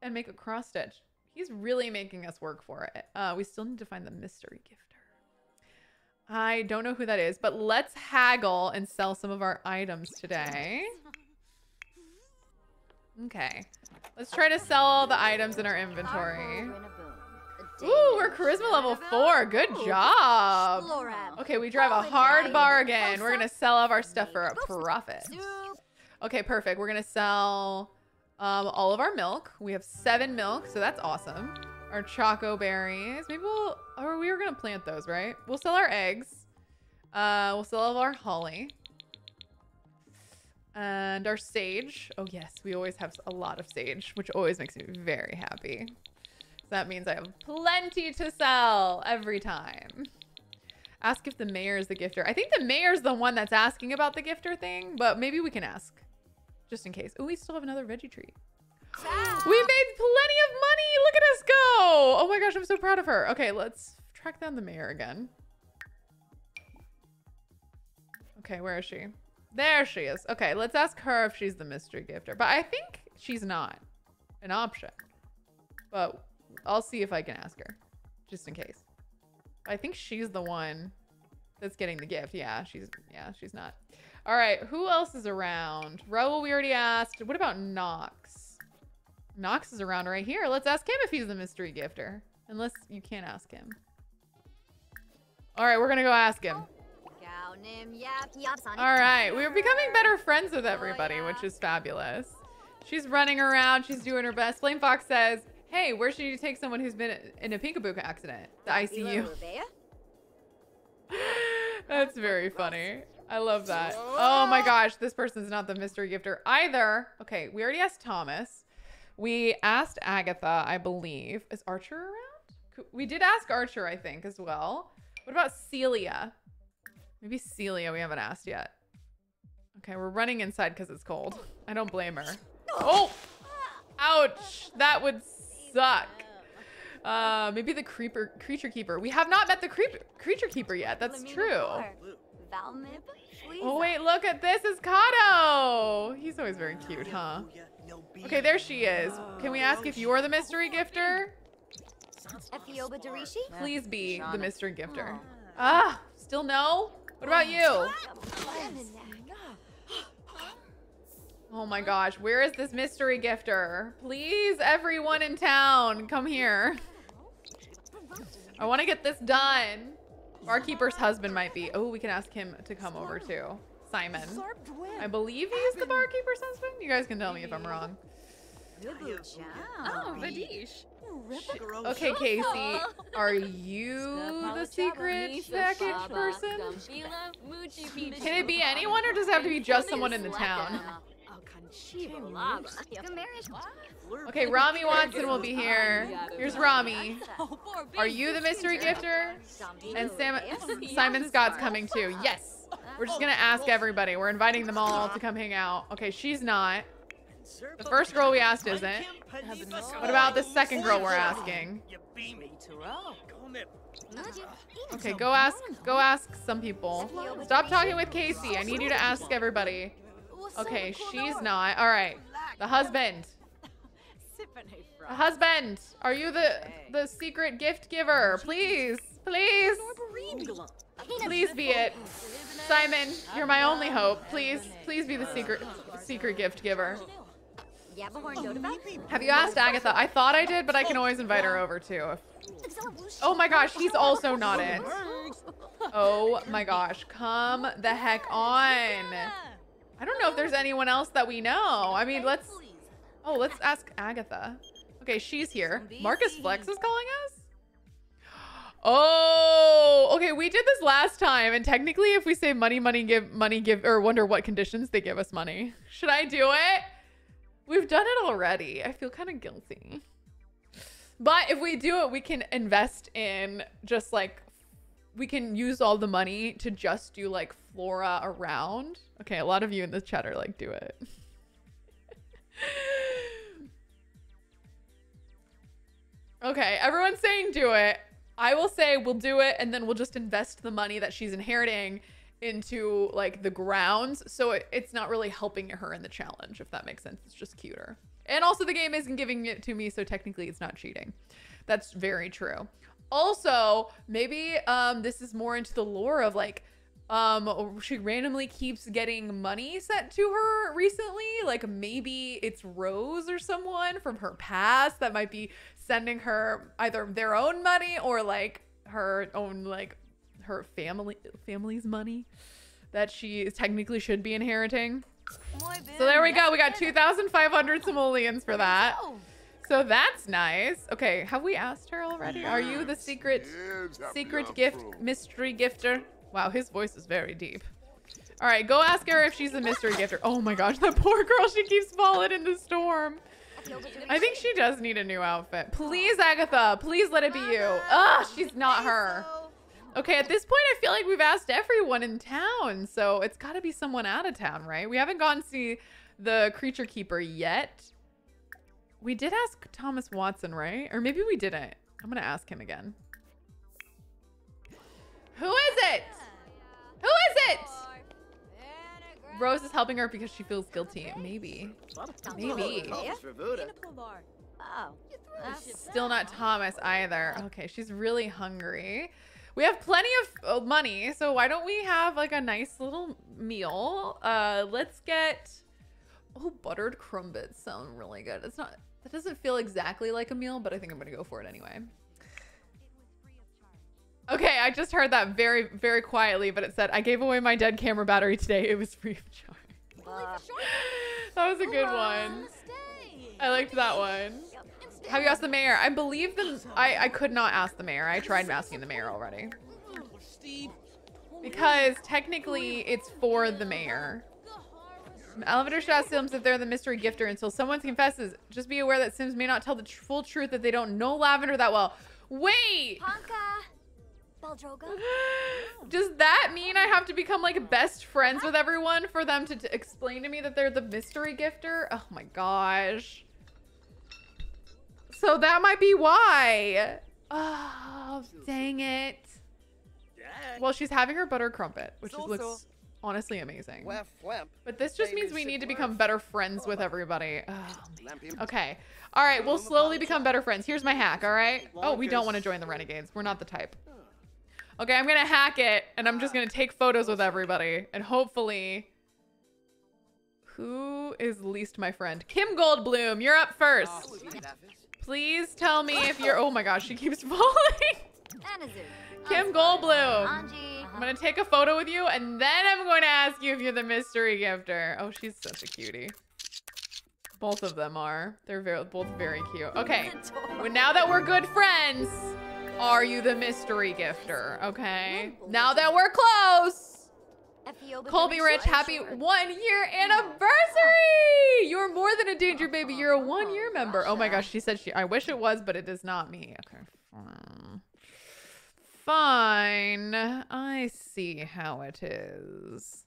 and make a cross stitch. He's really making us work for it. Uh, we still need to find the mystery gifter. I don't know who that is, but let's haggle and sell some of our items today. <laughs> Okay. Let's try to sell all the items in our inventory. Ooh, we're charisma level four. Good job. Okay, we drive a hard bargain. We're gonna sell all of our stuff for a profit. Okay, perfect. We're gonna sell um, all of our milk. We have seven milk, so that's awesome. Our choco berries. Maybe we'll, or we were gonna plant those, right? We'll sell our eggs. Uh, we'll sell all of our holly. And our sage. Oh yes, we always have a lot of sage, which always makes me very happy. That means I have plenty to sell every time. Ask if the mayor is the gifter. I think the mayor's the one that's asking about the gifter thing, but maybe we can ask just in case. Oh, we still have another veggie tree. We made plenty of money. Look at us go. Oh my gosh, I'm so proud of her. Okay, let's track down the mayor again. Okay, where is she? There she is. Okay, let's ask her if she's the mystery gifter. But I think she's not an option. But I'll see if I can ask her, just in case. I think she's the one that's getting the gift. Yeah, she's yeah, she's not. All right, who else is around? Raul, we already asked. What about Knox? Knox is around right here. Let's ask him if he's the mystery gifter. Unless you can't ask him. All right, we're gonna go ask him. All right, we're becoming better friends with everybody, which is fabulous. She's running around. She's doing her best. Flame Fox says, "Hey, where should you take someone who's been in a Pinkaboo accident? The ICU." <laughs> That's very funny. I love that. Oh my gosh, this person's not the mystery gifter either. Okay, we already asked Thomas. We asked Agatha, I believe. Is Archer around? We did ask Archer, I think, as well. What about Celia? Maybe Celia we haven't asked yet. Okay, we're running inside because it's cold. I don't blame her. <laughs> Oh! Ouch! That would suck. Uh, maybe the creeper creature keeper. We have not met the creeper creature keeper yet. That's true. Oh wait, look at this is Kato. He's always very cute, huh? Okay, there she is. Can we ask if you're the mystery gifter? Darishi. Please be the mystery gifter. Ah, still no? What about you? Oh my gosh, where is this mystery gifter? Please, everyone in town, come here. I want to get this done. Barkeeper's husband might be. Oh, we can ask him to come over too. Simon. I believe he's the barkeeper's husband. You guys can tell me if I'm wrong. Oh, Vadish. Okay, Casey, are you the secret package person? Can it be anyone or does it have to be just someone in the town? Okay, Rami Watson will be here. Here's Rami. Are you the mystery gifter? And Sam Simon Scott's coming too. Yes. <laughs> We're just gonna ask everybody. We're inviting them all to come hang out. Okay, she's not. The first girl we asked isn't. What about the second girl we're asking? Okay, go ask go ask some people. Stop talking with Casey. I need you to ask everybody. Okay, she's not. All right. The husband. <laughs> The husband. Are you the the secret gift giver? Please. Please. Please be it. Simon, you're my only hope. Please, please be the secret secret gift giver. Have you asked Agatha? I thought I did, but I can always invite her over too. Oh my gosh, he's also not in. <laughs> Oh my gosh, come the heck on. I don't know if there's anyone else that we know. I mean, let's. Oh, let's ask Agatha. Okay, she's here. Marcus Flex is calling us? <gasps> Oh, okay. We did this last time, and technically, if we say money, money, give, money, give, or wonder what conditions they give us money, should I do it? We've done it already. I feel kind of guilty. But if we do it, we can invest in just like, we can use all the money to just do like flora around. Okay, a lot of you in the chat are like, do it. <laughs> okay, everyone's saying do it. I will say we'll do it and then we'll just invest the money that she's inheriting into like the grounds. So it, it's not really helping her in the challenge, if that makes sense. It's just cuter. And also the game isn't giving it to me, so technically it's not cheating. That's very true. Also, maybe um this is more into the lore of like um she randomly keeps getting money sent to her recently. Like maybe it's rose or someone from her past that might be sending her either their own money or like her own like her family family's money that she technically should be inheriting. So there we go. we got 2500 simoleons for that so that's nice okay have we asked her already are you the secret secret gift mystery gifter wow his voice is very deep all right go ask her if she's a mystery gifter oh my gosh that poor girl she keeps falling in the storm I think she does need a new outfit. Please, Agatha, please let it be you. Ugh, she's not her. Okay, at this point, I feel like we've asked everyone in town, so it's got to be someone out of town, right? We haven't gone to see the creature keeper yet. We did ask Thomas Watson, right? Or maybe we didn't. I'm gonna ask him again. Who is it? Who is it? Rose is helping her because she feels guilty. Maybe. Maybe. Oh, Still not Thomas either. Okay, she's really hungry. We have plenty of uh, money, so why don't we have like a nice little meal? Uh, let's get. Oh, buttered crumpets sound really good. It's not. That doesn't feel exactly like a meal, but I think I'm gonna go for it anyway. Okay, I just heard that very, very quietly, but it said I gave away my dead camera battery today. It was free of charge. uh, <laughs> That was a good one. I liked that one. Have you asked the mayor? I believe the I I could not ask the mayor. I tried asking the mayor already. Because technically it's for the mayor. Elevator should ask Sims if they're the mystery gifter until someone confesses. Just be aware that Sims may not tell the tr- full truth that they don't know Lavender that well. Wait! Panka. Baldroga. <gasps> Does that mean I have to become like best friends with everyone for them to t- explain to me that they're the mystery gifter? Oh my gosh. So that might be why. Oh, dang it. Well, she's having her butter crumpet, which So, looks so. Honestly amazing. Whap, whap. But this just means we need to become better friends with everybody. Oh, Okay. All right. We'll slowly become better friends. Here's my hack. All right. Oh, we don't want to join the Renegades. We're not the type. Okay. I'm going to hack it and I'm just going to take photos with everybody. And hopefully. Who is least my friend? Kim Goldbloom. You're up first. Please tell me if <laughs> you're. Oh my gosh. She keeps <laughs> falling. Kim Goldbloom. I'm gonna take a photo with you, and then I'm going to ask you if you're the mystery gifter. Oh, she's such a cutie. Both of them are. They're very, both very cute. Okay. <laughs> Well, now that we're good friends, are you the mystery gifter? Okay. Now that we're close, Colby Rich, happy one year anniversary! You're more than a danger baby. You're a one year member. Oh my gosh, she said she. I wish it was, but it is not me. Okay. Fine. I see how it is.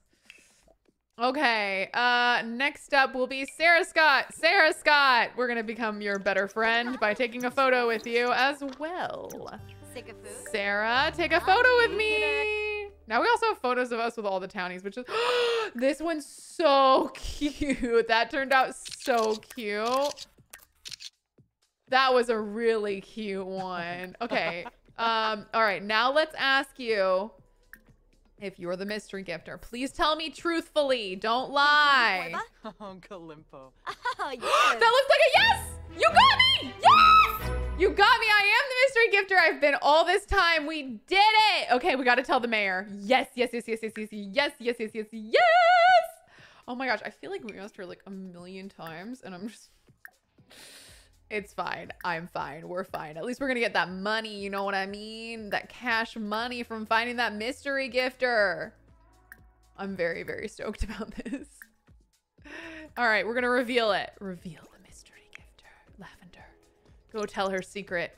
Okay. Uh, next up will be Sarah Scott. Sarah Scott, we're gonna become your better friend by taking a photo with you as well. Sick of food. Sarah, take a photo with me. Now we also have photos of us with all the townies, which is <gasps> this one's so cute. That turned out so cute. That was a really cute one. Okay. Um, all right, now let's ask you if you're the mystery gifter. Please tell me truthfully. Don't lie. Uncle <laughs> Limpo. Oh, <gasps> yes. That looks like a yes! You got me! Yes! You got me. I am the mystery gifter. I've been all this time. We did it. Okay, we got to tell the mayor. Yes, yes, yes, yes, yes, yes, yes, yes, yes, yes, yes. Oh my gosh, I feel like we asked her like a million times, and I'm just. It's fine. I'm fine. We're fine. At least we're gonna get that money. You know what I mean? That cash money from finding that mystery gifter. I'm very, very stoked <laughs> about this. All right, we're gonna reveal it. Reveal the mystery gifter, Lavender. Go tell her secret.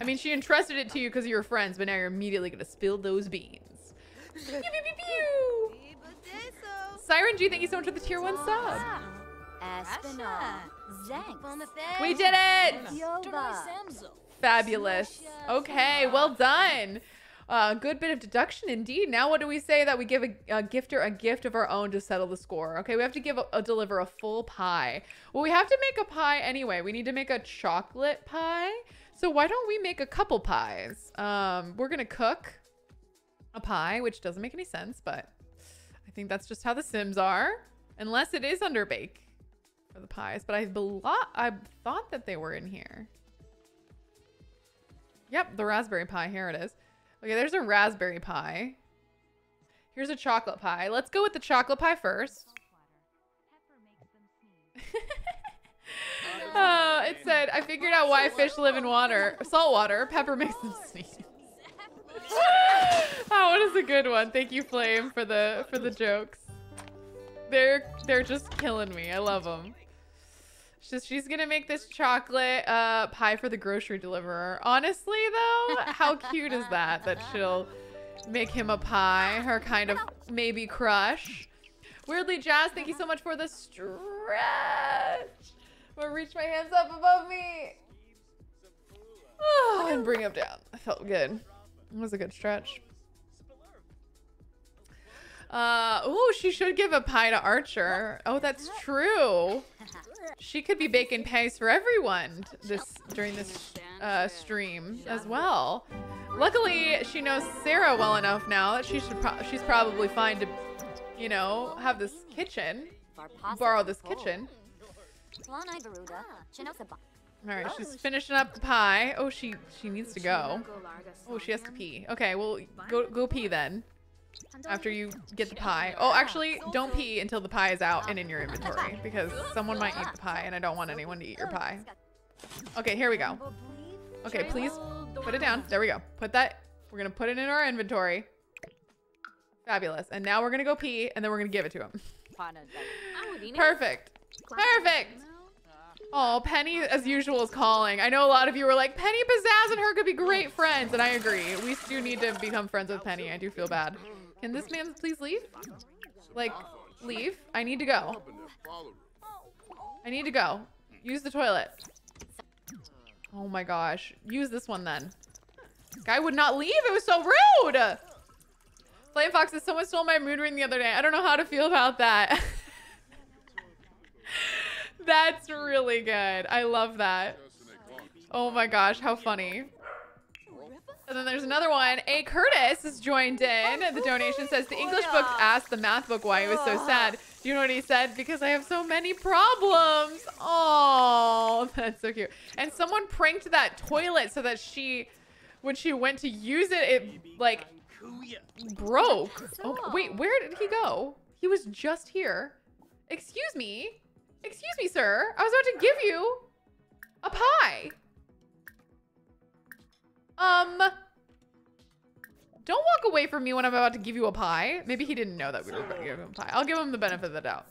I mean, she entrusted it to you because you're friends, but now you're immediately gonna spill those beans. Pew, pew, pew, pew. <laughs> Siren G, thank you so much for the tier one sub. Espinal. Zanks. We did it! Fabulous. Okay, well done. Uh, good bit of deduction indeed. Now, what do we say that we give a, a gifter a gift of our own to settle the score? Okay, we have to give a, a deliver a full pie. Well, we have to make a pie anyway. We need to make a chocolate pie. So why don't we make a couple pies? Um, we're gonna cook a pie, which doesn't make any sense, but I think that's just how the Sims are, unless it is under bake for the pies. But I belo- I thought that they were in here. Yep, the raspberry pie. Here it is. Okay, there's a raspberry pie. Here's a chocolate pie. Let's go with the chocolate pie first. uh, <laughs> it said, I figured out why fish live in water. Salt water. Pepper makes them sneeze. oh, what is a good one. Thank you, Flame, for the for the jokes. They're they're just killing me. I love them. She's, she's gonna make this chocolate uh, pie for the grocery deliverer. Honestly, though, how cute is that? That she'll make him a pie, her kind of maybe crush. Weirdly, Jazz, thank you so much for the stretch. I'm gonna reach my hands up above me. Oh, <sighs> and bring him down. I felt good. It was a good stretch. Uh, oh, she should give a pie to Archer. Oh, that's true. She could be baking pies for everyone this during this uh, stream as well. Luckily, she knows Sarah well enough now that she should pro- she's probably fine to, you know, have this kitchen, borrow this kitchen. All right, she's finishing up the pie. Oh, she she needs to go. Oh, she has to pee. Okay, well, go go pee then. After you get the pie. Oh, actually, don't pee until the pie is out and in your inventory because someone might eat the pie and I don't want anyone to eat your pie. Okay, here we go. Okay, please put it down. There we go. Put that. We're gonna put it in our inventory. Fabulous. And now we're gonna go pee and then we're gonna give it to him. <laughs> Perfect. Perfect. Oh, Penny, as usual, is calling. I know a lot of you were like, Penny, Pizzazz, and her could be great friends. And I agree. We do need to become friends with Penny. I do feel bad. Can this man please leave? Like, leave? I need to go. I need to go. Use the toilet. Oh my gosh. Use this one then. Guy would not leave. It was so rude. Flame Fox says, someone stole my mood ring the other day. I don't know how to feel about that. <laughs> That's really good. I love that. Oh my gosh, how funny. And then there's another one. A Curtis has joined in. The donation says the English oh, book asked the math book why he was so sad. Do you know what he said? Because I have so many problems. Oh, <laughs> that's so cute. And someone pranked that toilet so that she, when she went to use it, it like broke. Oh, wait, where did he go? He was just here. Excuse me. Excuse me, sir. I was about to give you a pie. Um, don't walk away from me when I'm about to give you a pie. Maybe he didn't know that we were going to give him a pie. I'll give him the benefit of the doubt.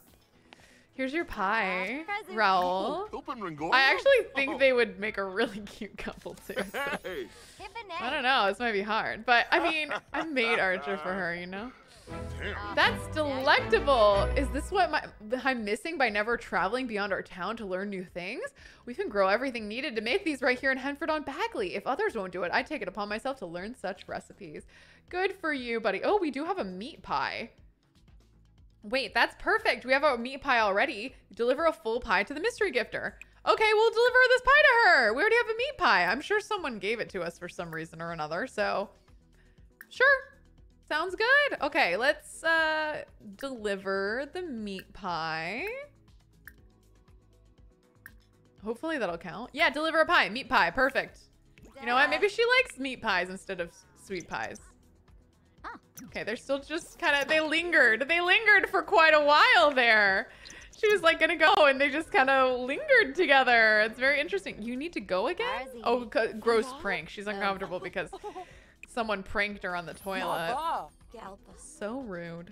Here's your pie, Raul. I actually think they would make a really <laughs> cute couple too. so. I don't know. This might be hard, but I mean, I made Archer for her, you know. That's delectable. Is this what my, I'm missing by never traveling beyond our town to learn new things? We can grow everything needed to make these right here in Henford on Bagley. If others won't do it, I take it upon myself to learn such recipes. Good for you, buddy. Oh, we do have a meat pie. Wait, that's perfect. We have a meat pie already. Deliver a full pie to the mystery gifter. Okay, we'll deliver this pie to her. We already have a meat pie. I'm sure someone gave it to us for some reason or another. So, sure. Sounds good. Okay, let's uh, deliver the meat pie. Hopefully that'll count. Yeah, deliver a pie. Meat pie. Perfect. You know what? Maybe she likes meat pies instead of sweet pies. Okay, they're still just kind of, they lingered. They lingered for quite a while there. She was like gonna go and they just kind of lingered together. It's very interesting. You need to go again? Oh, gross prank. She's uncomfortable because <laughs> someone pranked her on the toilet. So rude.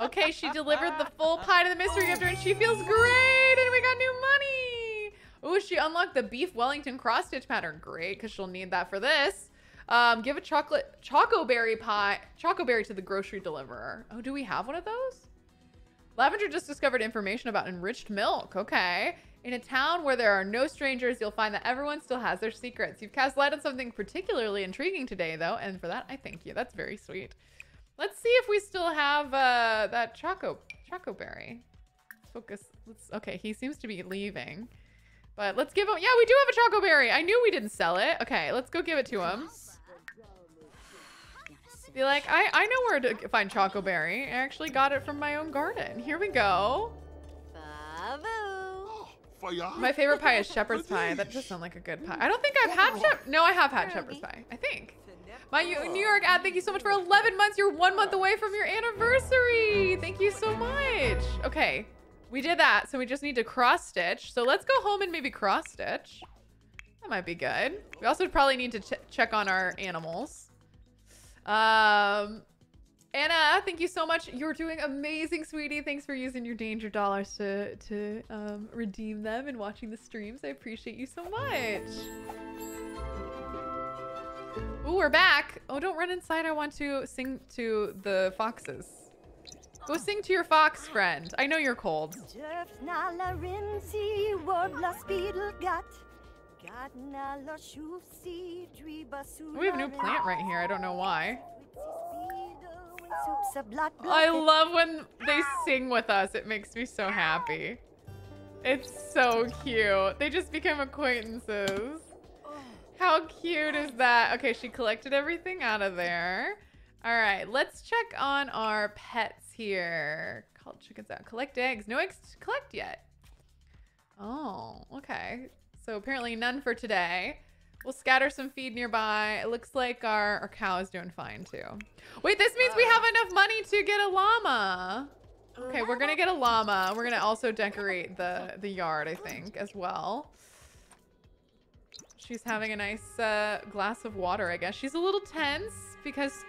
Okay, she delivered the full <laughs> pie to the mystery gifter and she feels great and we got new money. Oh, she unlocked the beef Wellington cross stitch pattern. Great, because she'll need that for this. Um, give a chocolate choco berry pie, choco berry to the grocery deliverer. Oh, do we have one of those? Lavender just discovered information about enriched milk. Okay. In a town where there are no strangers, you'll find that everyone still has their secrets. You've cast light on something particularly intriguing today, though, and for that, I thank you. That's very sweet. Let's see if we still have uh, that choco choco berry. Focus. Let's, okay, he seems to be leaving. But let's give him... Yeah, we do have a choco berry. I knew we didn't sell it. Okay, let's go give it to him. Be like, I, I know where to find choco berry. I actually got it from my own garden. Here we go. My favorite pie is <laughs> shepherd's pie. That does sound like a good pie. I don't think I've had shep. No, I have had shepherd's pie. I think. My New York ad, thank you so much for 11 months. You're one month away from your anniversary. Thank you so much. Okay, we did that. So we just need to cross stitch. So let's go home and maybe cross stitch. That might be good. We also probably need to ch check on our animals. Um, Anna, thank you so much. You're doing amazing, sweetie. Thanks for using your danger dollars to to um, redeem them and watching the streams. I appreciate you so much. Ooh, we're back. Oh, don't run inside. I want to sing to the foxes. Go sing to your fox friend. I know you're cold. We have a new plant right here. I don't know why. I love when they sing with us. It makes me so happy. It's so cute. They just become acquaintances. How cute is that? Okay, she collected everything out of there. All right, let's check on our pets here. Call chickens out. Collect eggs. No eggs to collect yet. Oh, okay. So apparently none for today. We'll scatter some feed nearby. It looks like our, our cow is doing fine too. Wait, this means we have enough money to get a llama. Okay, we're gonna get a llama. We're gonna also decorate the, the yard, I think, as well. She's having a nice uh, glass of water, I guess. She's a little tense because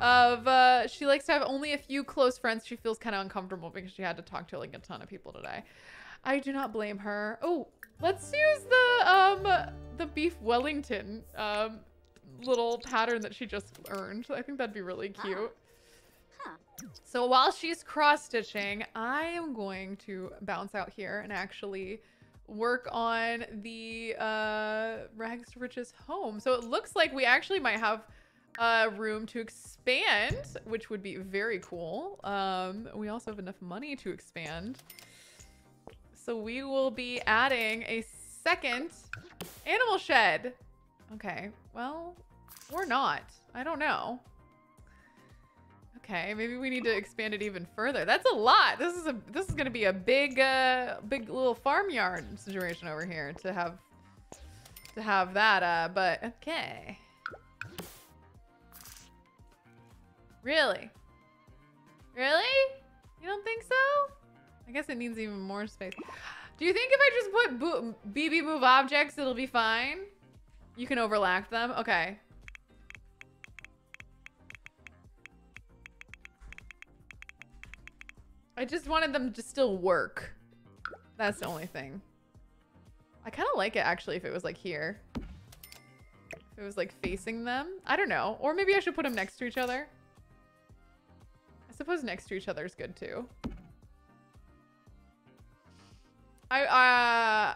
of uh, she likes to have only a few close friends. She feels kind of uncomfortable because she had to talk to like a ton of people today. I do not blame her. Oh, let's use the um the beef Wellington um little pattern that she just earned. I think that'd be really cute. So while she's cross stitching, I am going to bounce out here and actually work on the uh, Rags to Riches home. So it looks like we actually might have uh, room to expand, which would be very cool. Um, we also have enough money to expand. So we will be adding a second animal shed. Okay, well, or not. I don't know. Okay, maybe we need to expand it even further. That's a lot. This is a this is gonna be a big uh big little farmyard situation over here to have to have that uh but okay. Really? Really? You don't think so? I guess it needs even more space. Do you think if I just put BB move objects, it'll be fine? You can overlap them? Okay. I just wanted them to still work. That's the only thing. I kind of like it actually if it was like here. If it was like facing them. I don't know. Or maybe I should put them next to each other. I suppose next to each other is good too. I uh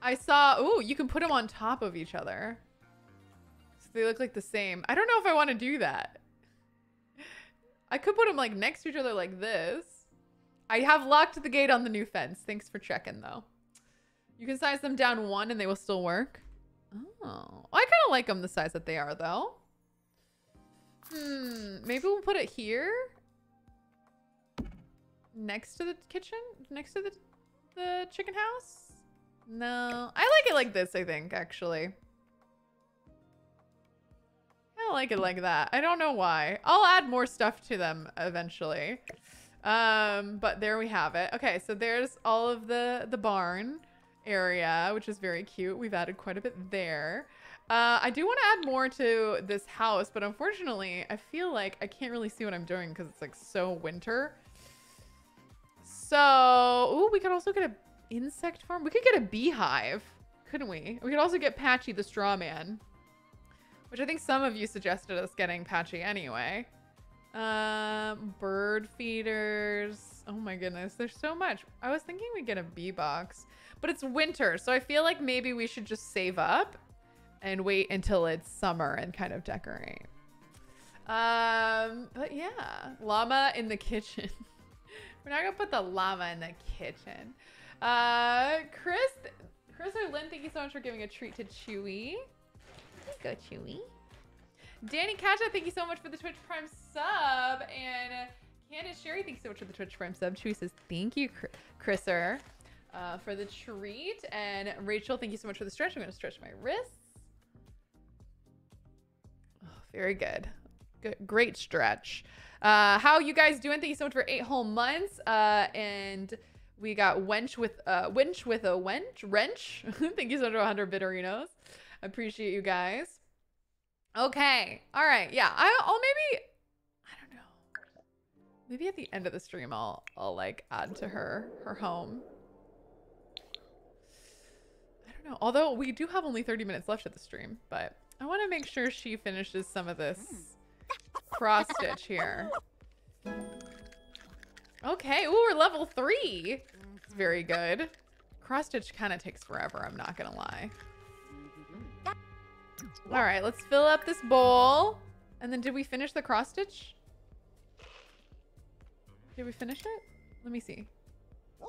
I saw oh you can put them on top of each other. So they look like the same. I don't know if I want to do that. I could put them like next to each other like this. I have locked the gate on the new fence. Thanks for checking though. You can size them down one and they will still work. Oh, I kind of like them the size that they are though. Hmm, maybe we'll put it here. Next to the kitchen? Next to the, the chicken house? No, I like it like this, I think, actually. I like it like that. I don't know why. I'll add more stuff to them eventually. Um, but there we have it. Okay, so there's all of the, the barn area, which is very cute. We've added quite a bit there. Uh, I do want to add more to this house, but unfortunately, I feel like I can't really see what I'm doing because it's like so winter. So, ooh, we could also get an insect farm. We could get a beehive, couldn't we? We could also get Patchy the straw man, which I think some of you suggested us getting Patchy anyway. Um, bird feeders. Oh my goodness, there's so much. I was thinking we'd get a bee box, but it's winter, so I feel like maybe we should just save up and wait until it's summer and kind of decorate. Um, but yeah, llama in the <laughs> kitchen. We're not gonna put the llama in the kitchen. Uh, Chris, Chris or Lynn, thank you so much for giving a treat to Chewy. Go Chewy. Danny Kacha, thank you so much for the Twitch Prime sub. And Candace Sherry, thank you so much for the Twitch Prime sub. Chewy says, thank you, Chriser, uh, for the treat. And Rachel, thank you so much for the stretch. I'm to stretch my wrists. Oh, very good. Good. Great stretch. Uh, how you guys doing? Thank you so much for eight whole months. Uh, and we got wench with uh, wench with a wench wrench. <laughs> thank you so much for 100 bitterinos. I appreciate you guys. Okay. All right. Yeah. I, I'll maybe. I don't know. Maybe at the end of the stream, I'll I'll like add to her her home. I don't know. Although we do have only 30 minutes left of the stream, but I want to make sure she finishes some of this cross stitch here. Okay. Ooh, we're level three. It's very good. Cross stitch kind of takes forever. I'm not gonna lie. All right, let's fill up this bowl. And then did we finish the cross stitch? Did we finish it? Let me see. <gasps>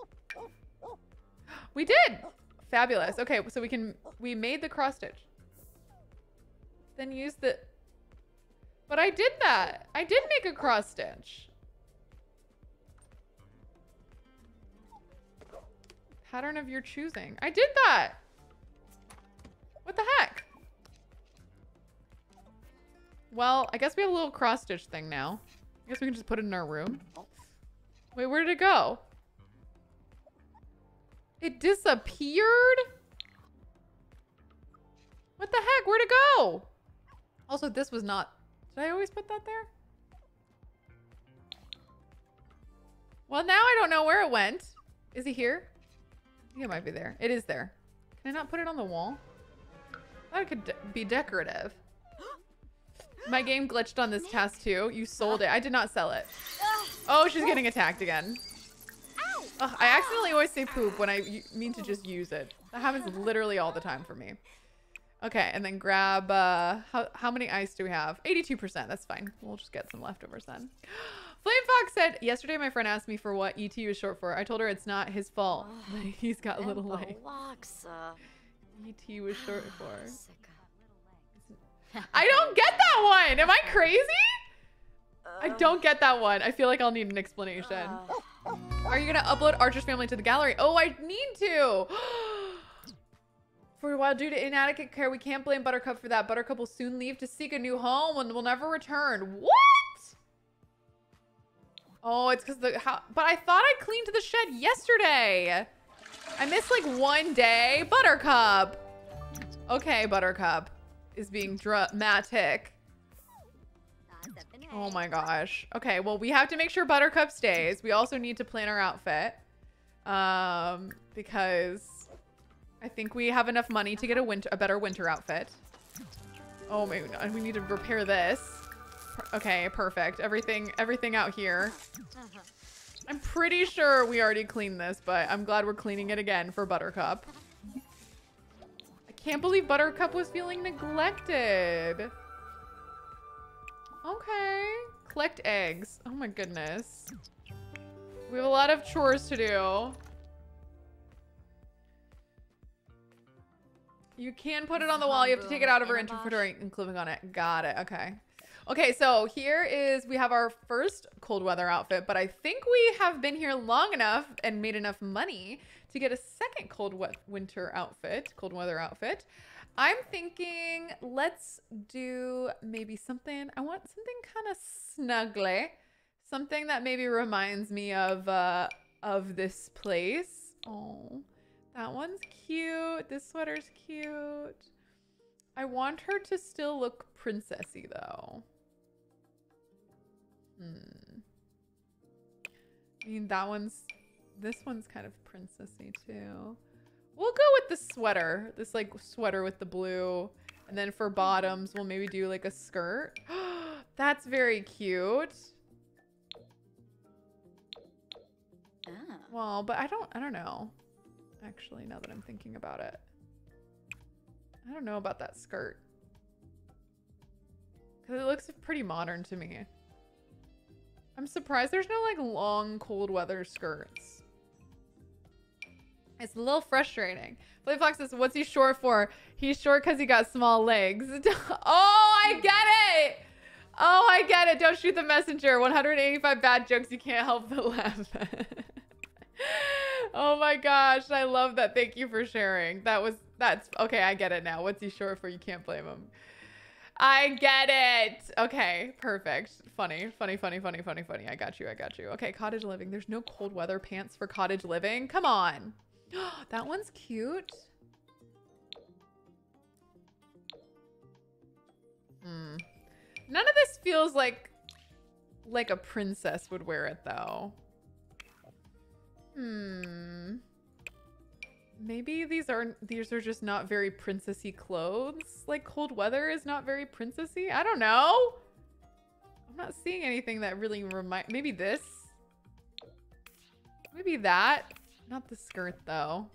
We did! Fabulous. Okay, so we can, we made the cross stitch. Then use the, but I did that. I did make a cross stitch. Pattern of your choosing. I did that. What the heck? Well, I guess we have a little cross stitch thing now. I guess we can just put it in our room. Wait, where did it go? It disappeared? What the heck? Where'd it go? Also, this was not... Did I always put that there? Well, now I don't know where it went. Is he here? I think it might be there. It is there. Can I not put it on the wall? That could de be decorative. <gasps> My game glitched on this task too. You sold it. I did not sell it. <gasps> Oh, she's getting attacked again. Ugh, I accidentally always say poop when I mean to just use it. That happens literally all the time for me. Okay, and then grab, uh, how, how many ice do we have? 82%, that's fine. We'll just get some leftovers then. <gasps> Flame Fox said, yesterday my friend asked me for what ET was short for. I told her it's not his fault. <laughs> He's got little legs. ET was short <gasps> for. <laughs> I don't get that one. Am I crazy? I don't get that one. I feel like I'll need an explanation. Are you gonna upload Archer's family to the gallery? Oh, I need to. <gasps> For a while, due to inadequate care, we can't blame Buttercup for that. Buttercup will soon leave to seek a new home and will never return. What? Oh, it's because the how. But I thought I cleaned the shed yesterday. I missed like one day. Buttercup. Okay, Buttercup is being dramatic. Oh my gosh. Okay, well, we have to make sure Buttercup stays. We also need to plan our outfit. Um, because I think we have enough money to get a winter, a better winter outfit. Oh my god, we need to repair this. Okay, perfect. Everything, everything out here. I'm pretty sure we already cleaned this, but I'm glad we're cleaning it again for Buttercup. I can't believe Buttercup was feeling neglected. Okay. Collect eggs. Oh my goodness. We have a lot of chores to do. You can put it on the wall. You have to take it out of her inventory and clipping on it. Got it. Okay. Okay, so here is, we have our first cold weather outfit, but I think we have been here long enough and made enough money to get a second cold wet winter outfit, cold weather outfit. I'm thinking let's do maybe something, I want something kind of snuggly. Something that maybe reminds me of, uh, of this place. Oh, that one's cute. This sweater's cute. I want her to still look princessy though. Hmm. I mean, that one's, this one's kind of princessy too. We'll go with the sweater. This like sweater with the blue. And then for bottoms, we'll maybe do like a skirt. <gasps> That's very cute. Ah. Well, but I don't, I don't know. Actually, now that I'm thinking about it. I don't know about that skirt. Because it looks pretty modern to me. I'm surprised there's no like long cold weather skirts. It's a little frustrating. Flame Fox says, what's he short for? He's short because he got small legs. <laughs> oh, I get it. Oh, I get it. Don't shoot the messenger. 185 bad jokes you can't help but laugh <laughs> oh my gosh. I love that. Thank you for sharing. That was, that's, okay, I get it now. What's he short for? You can't blame him. I get it. Okay, perfect. Funny, funny, funny, funny, funny, funny. I got you. I got you. Okay, cottage living. There's no cold weather pants for cottage living. Come on. <gasps> that one's cute. Hmm. None of this feels like like a princess would wear it though. Hmm. Maybe these aren't these are just not very princessy clothes. Like cold weather is not very princessy. I don't know. I'm not seeing anything that really remind. Maybe this. Maybe that. Not the skirt though.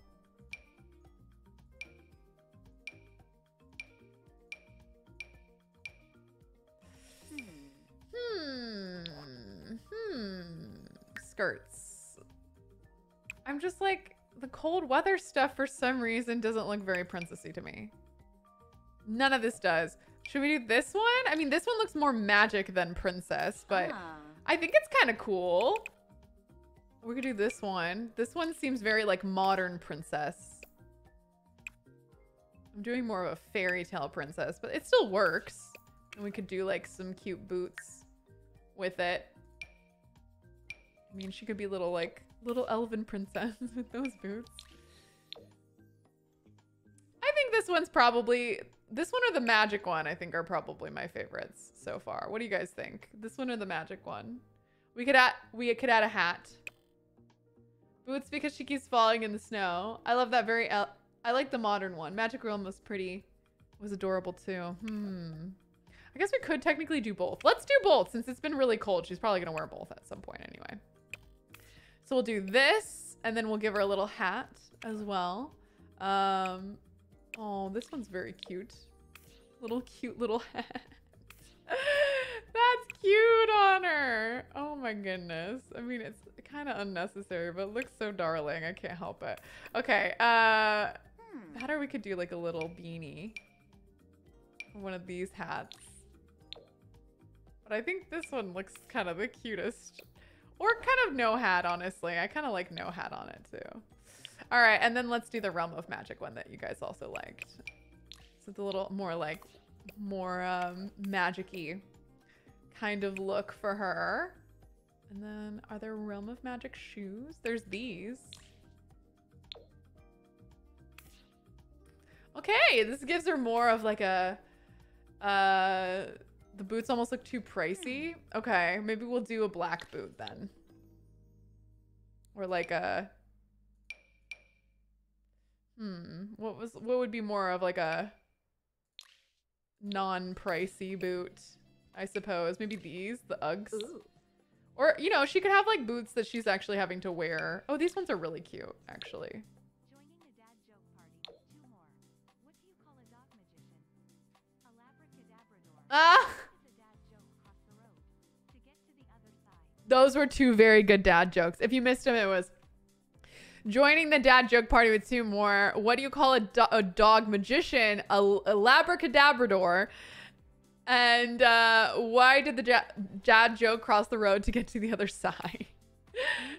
Hmm. Hmm. Skirts. I'm just like, the cold weather stuff for some reason doesn't look very princessy to me. None of this does. Should we do this one? I mean, this one looks more magic than princess, but Ah. I think it's kind of cool. We could do this one. This one seems very like modern princess. I'm doing more of a fairy tale princess, but it still works. And we could do like some cute boots with it. I mean, she could be little like little elven princess <laughs> with those boots. I think this one's probably this one or the magic one. I think are probably my favorites so far. What do you guys think? This one or the magic one? We could add we could add a hat. Boots because she keeps falling in the snow. I love that very. I like the modern one. Magic Realm was pretty, was adorable too. Hmm. I guess we could technically do both. Let's do both since it's been really cold. She's probably gonna wear both at some point anyway. So we'll do this, and then we'll give her a little hat as well. Um, oh, this one's very cute. Little cute little <laughs> hat. That's cute on her. Oh my goodness. I mean, it's kind of unnecessary, but it looks so darling. I can't help it. Okay. Uh, Hmm. that we could do like a little beanie. One of these hats. But I think this one looks kind of the cutest. Or kind of no hat, honestly. I kind of like no hat on it too. All right, and then let's do the Realm of Magic one that you guys also liked. So it's a little more like, more um, magic-y kind of look for her. And then are there Realm of Magic shoes? There's these. Okay, this gives her more of like a uh the boots almost look too pricey. Okay, maybe we'll do a black boot then. Or like a Hmm, what was what would be more of like a non-pricey boot, I suppose. Maybe these, the Uggs. Ooh. Or, you know, she could have like boots that she's actually having to wear. Oh, these ones are really cute, actually. Joining <laughs> Those were two very good dad jokes. If you missed them, it was joining the dad joke party with two more. What do you call a, do- a dog magician? A, a labracadabrador. And uh, why did the ja- dad joke cross the road to get to the other <laughs> side?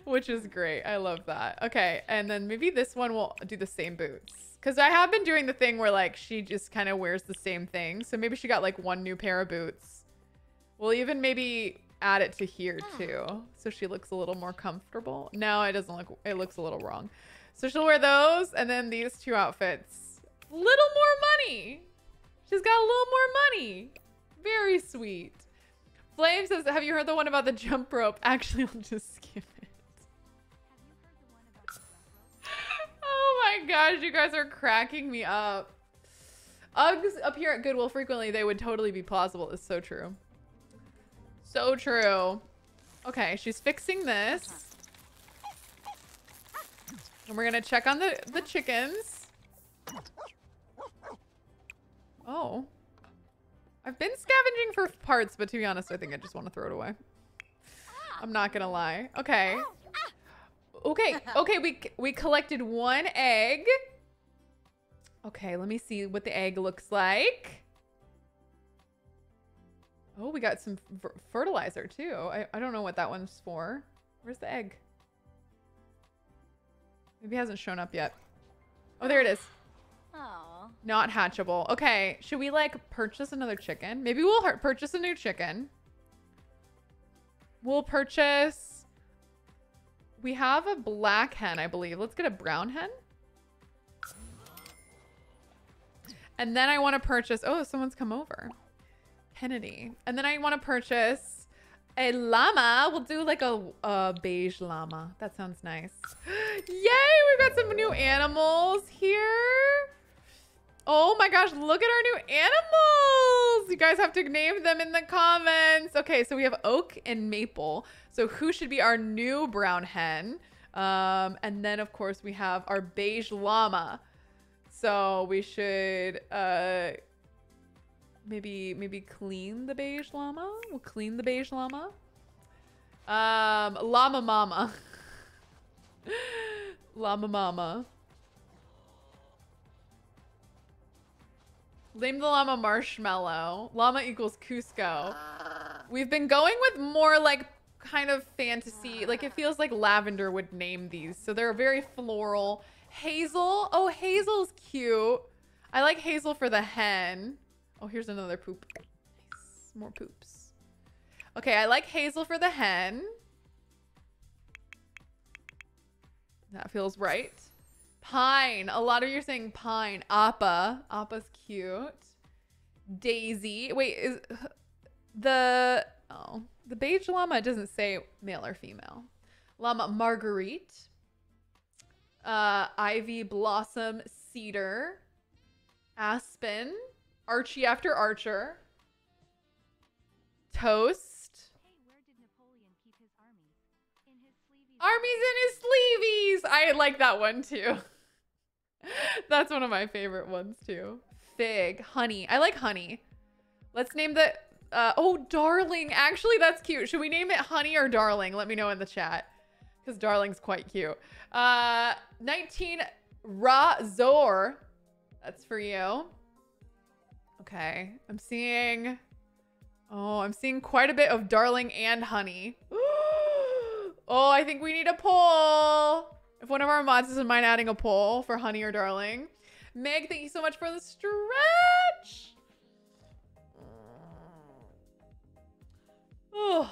Which is great. I love that. Okay, and then maybe this one will do the same boots. Because I have been doing the thing where like she just kind of wears the same thing. So maybe she got like one new pair of boots. We'll even maybe add it to here too. So she looks a little more comfortable. No, it doesn't look, it looks a little wrong. So she'll wear those and then these two outfits. Little more money. She's got a little more money. Very sweet. Flame says, have you heard the one about the jump rope? <laughs> Actually, I'll just skip it. Oh my gosh, you guys are cracking me up. Uggs appear at Goodwill frequently, they would totally be plausible. It's so true. So true. Okay, she's fixing this. And we're gonna check on the, the chickens. Oh. I've been scavenging for parts, but to be honest, I think I just want to throw it away. I'm not gonna lie. Okay. Okay, okay, we we collected one egg. Okay, let me see what the egg looks like. Oh, we got some fertilizer too. I, I don't know what that one's for. Where's the egg? Maybe it hasn't shown up yet. Oh, there it is. Oh. Not hatchable. Okay, should we like purchase another chicken? Maybe we'll purchase a new chicken. We'll purchase. We have a black hen, I believe. Let's get a brown hen. And then I want to purchase. Oh, someone's come over. Kennedy. And then I want to purchase a llama. We'll do like a, a beige llama. That sounds nice. <gasps> Yay, we've got some new animals here. Oh my gosh, look at our new animals. You guys have to name them in the comments. Okay, so we have oak and maple. So who should be our new brown hen? Um, and then of course we have our beige llama. So we should uh maybe maybe clean the beige llama. We'll clean the beige llama. Um, llama mama. <laughs> llama mama. Name the llama marshmallow. Llama equals Kuzco. We've been going with more like kind of fantasy. Like it feels like Lavender would name these. So they're very floral. Hazel. Oh, Hazel's cute. I like Hazel for the hen. Oh, here's another poop. Nice. More poops. Okay, I like Hazel for the hen. That feels right. Pine. A lot of you are saying pine. Appa. Appa's cute. Daisy. Wait, is <sighs> the oh the beige llama doesn't say male or female. Llama Marguerite. Uh, Ivy Blossom Cedar. Aspen. Archie after Archer. Toast. Armies in his sleeveys. I like that one too. <laughs> That's one of my favorite ones too. Fig, honey. I like honey. Let's name the. Uh, oh, darling. Actually, that's cute. Should we name it honey or darling? Let me know in the chat. Because darling's quite cute. Uh, 19 Razor. That's for you. Okay. I'm seeing. Oh, I'm seeing quite a bit of darling and honey. <gasps> oh, I think we need a poll. If one of our mods doesn't mind adding a poll for honey or darling. Meg, thank you so much for the stretch. Oh,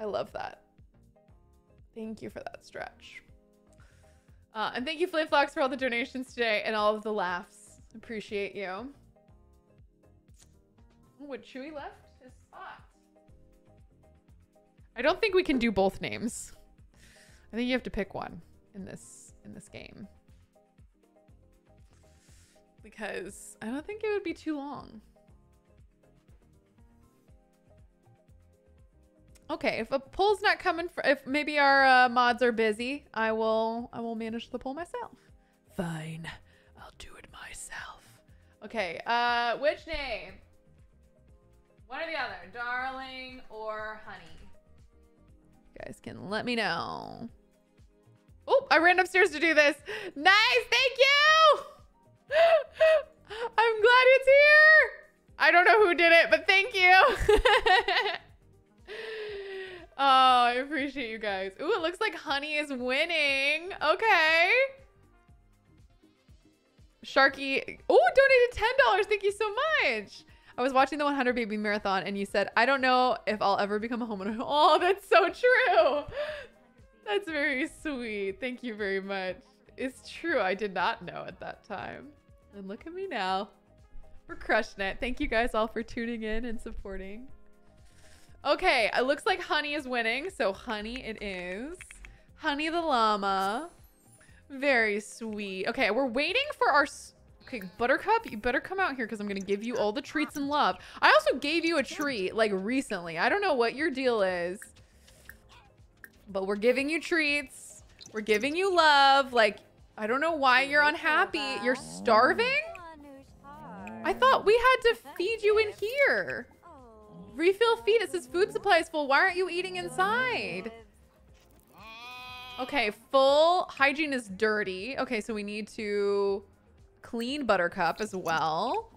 I love that. Thank you for that stretch. Uh, and thank you, Flame Fox, for all the donations today and all of the laughs. Appreciate you. Would Chewy left his spot? I don't think we can do both names. I think you have to pick one in this in this game. Because I don't think it would be too long. Okay, if a poll's not coming for if maybe our uh, mods are busy, I will I will manage the poll myself. Fine. I'll do it myself. Okay, uh which name? One or the other, darling or honey? You guys can let me know. Oh, I ran upstairs to do this. Nice, thank you. <gasps> I'm glad it's here. I don't know who did it, but thank you. <laughs> oh, I appreciate you guys. Ooh, it looks like Honey is winning. Okay. Sharky. Oh, donated $10. Thank you so much. I was watching the 100 Baby Marathon and you said, I don't know if I'll ever become a homeowner. <laughs> Oh, that's so true. That's very sweet. Thank you very much. It's true. I did not know at that time. And look at me now. We're crushing it. Thank you guys all for tuning in and supporting. Okay, it looks like Honey is winning. So Honey it is. Honey the llama. Very sweet. Okay, we're waiting for our... Okay, Buttercup, you better come out here because I'm going to give you all the treats and love. I also gave you a treat, like, recently. I don't know what your deal is. But we're giving you treats. We're giving you love. Like, I don't know why you're unhappy. You're starving? I thought we had to feed you in here. Refill feed. It says food supply is full. Why aren't you eating inside? Okay, full hygiene is dirty. Okay, so we need to clean Buttercup as well.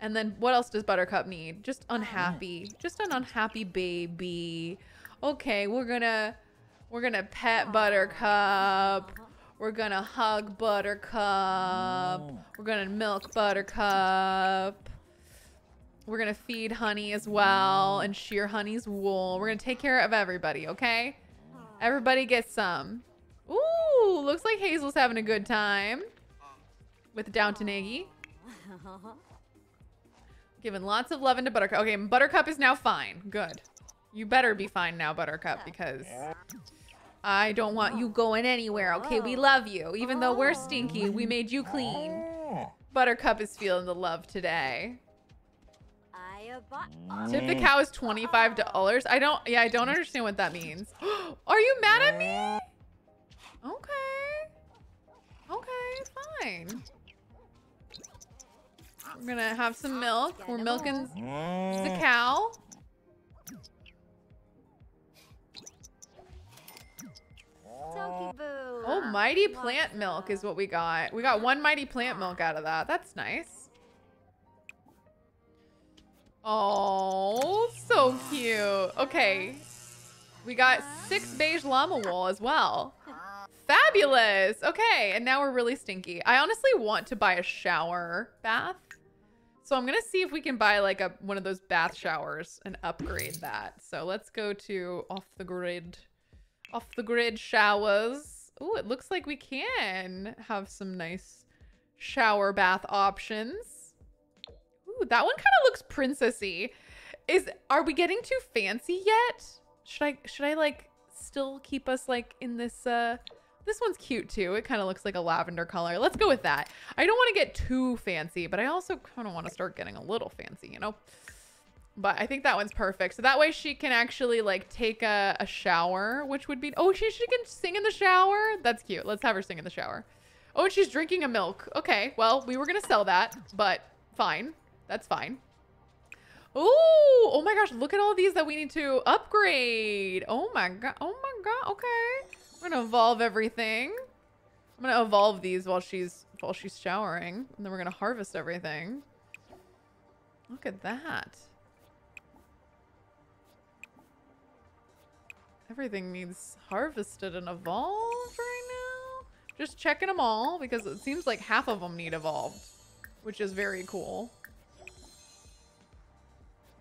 And then what else does Buttercup need? Just unhappy. Just an unhappy baby. Okay, we're gonna we're gonna pet Buttercup. We're gonna hug Buttercup. We're gonna milk Buttercup. We're gonna feed Honey as well and shear Honey's wool. We're gonna take care of everybody, okay? Everybody gets some. Ooh, looks like Hazel's having a good time with Downton Eggy. Giving lots of love into Buttercup. Okay, Buttercup is now fine. Good. You better be fine now, Buttercup, because I don't want you going anywhere, okay? We love you. Even though we're stinky, we made you clean. Oh. Buttercup is feeling the love today. I. Tip the mm. cow is $25. I don't, yeah, I don't understand what that means. <gasps> Are you mad at me? Okay. Okay, fine. We're gonna have some milk. We're milking the cow. Oh, mighty plant milk is what we got. We got one mighty plant milk out of that. That's nice. Oh, so cute. Okay. We got six beige llama wool as well. Fabulous. Okay, and now we're really stinky. I honestly want to buy a shower bath. So I'm to see if we can buy like a one of those bath showers and upgrade that. So let's go to off the grid. Off the grid showers. Oh, it looks like we can have some nice shower bath options. Ooh, that one kind of looks princessy. Is are we getting too fancy yet? Should I should I like still keep us like in this uh this one's cute too. It kind of looks like a lavender color. Let's go with that. I don't want to get too fancy, but I also kind of want to start getting a little fancy, you know? But I think that one's perfect. So that way she can actually like take a, a shower, which would be, oh, she, she can sing in the shower. That's cute. Let's have her sing in the shower. Oh, and she's drinking a milk. Okay, well, we were going to sell that, but fine. That's fine. Oh, oh my gosh, look at all these that we need to upgrade. Oh my god. Oh my god. Okay. I'm to evolve everything. I'm to evolve these while she's while she's showering, and then we're to harvest everything. Look at that. Everything needs harvested and evolved right now. Just checking them all because it seems like half of them need evolved, which is very cool.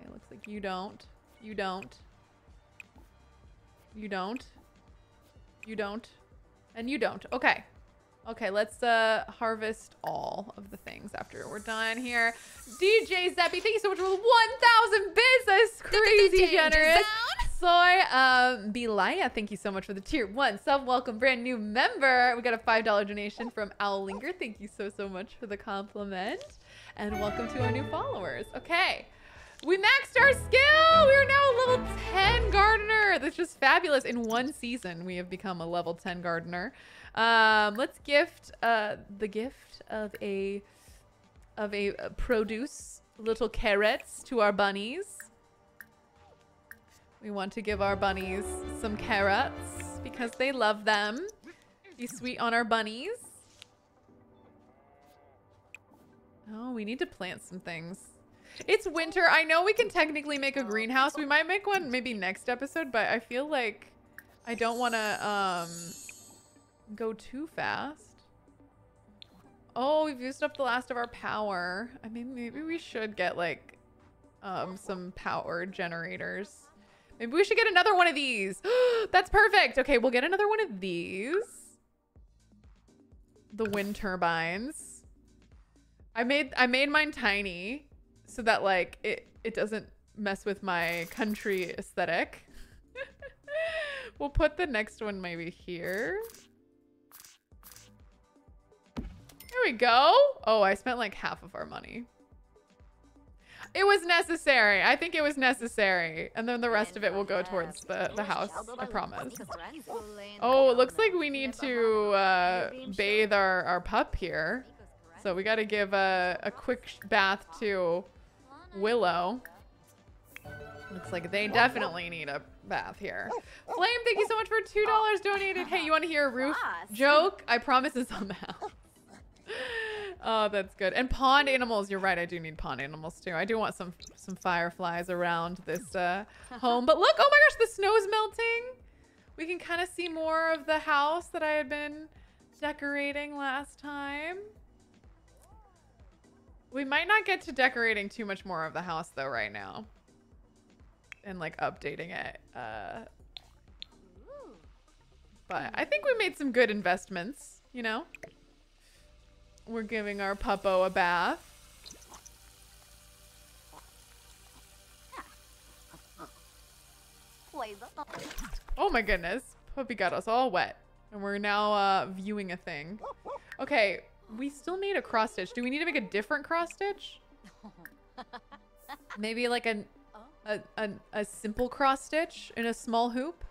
It looks like you don't. You don't. You don't. You don't. And you don't. Okay. Okay, let's uh harvest all of the things after we're done here. DJ Zeppy, thank you so much for the 1,000 bits. That's <laughs> crazy generous. Soy um, Belaya, thank you so much for the tier one sub. Welcome, brand new member. We got a $5 donation from Owl Linger. Thank you so, so much for the compliment. And welcome to our new followers. Okay. We maxed our skill. We are now a level 10 gardener. That's just fabulous. In one season, we have become a level 10 gardener. Um, let's gift uh, the gift of a of a uh, produce little carrots to our bunnies. We want to give our bunnies some carrots because they love them. Be sweet on our bunnies. Oh, we need to plant some things. It's winter. I know we can technically make a greenhouse. We might make one maybe next episode, but I feel like I don't want to um go too fast. Oh, we've used up the last of our power. I mean, maybe we should get like um some power generators. Maybe we should get another one of these. <gasps> That's perfect. Okay, we'll get another one of these. The wind turbines. I made I made mine tiny so that like it it doesn't mess with my country aesthetic. <laughs> we'll put the next one maybe here. There we go. Oh, I spent like half of our money. It was necessary. I think it was necessary. And then the rest of it will go towards the, the house. I promise. Oh, it looks like we need to uh, bathe our, our pup here. So we got to give a, a quick bath to Willow. Looks like they definitely need a bath here. Flame, thank you so much for $2 donated. Hey, you want to hear a roof joke? I promise it's on the house. <laughs> Oh, that's good. And pond animals, you're right. I do need pond animals too. I do want some some fireflies around this uh, <laughs> home. But look, oh my gosh, the snow's melting. We can kind of see more of the house that I had been decorating last time. We might not get to decorating too much more of the house though right now. And like updating it. Uh, but I think we made some good investments, you know? We're giving our puppo a bath. Oh my goodness. Puppy got us all wet. And we're now uh, viewing a thing. Okay, we still made a cross stitch. Do we need to make a different cross stitch? <laughs> Maybe like an, oh. a, a, a simple cross stitch in a small hoop?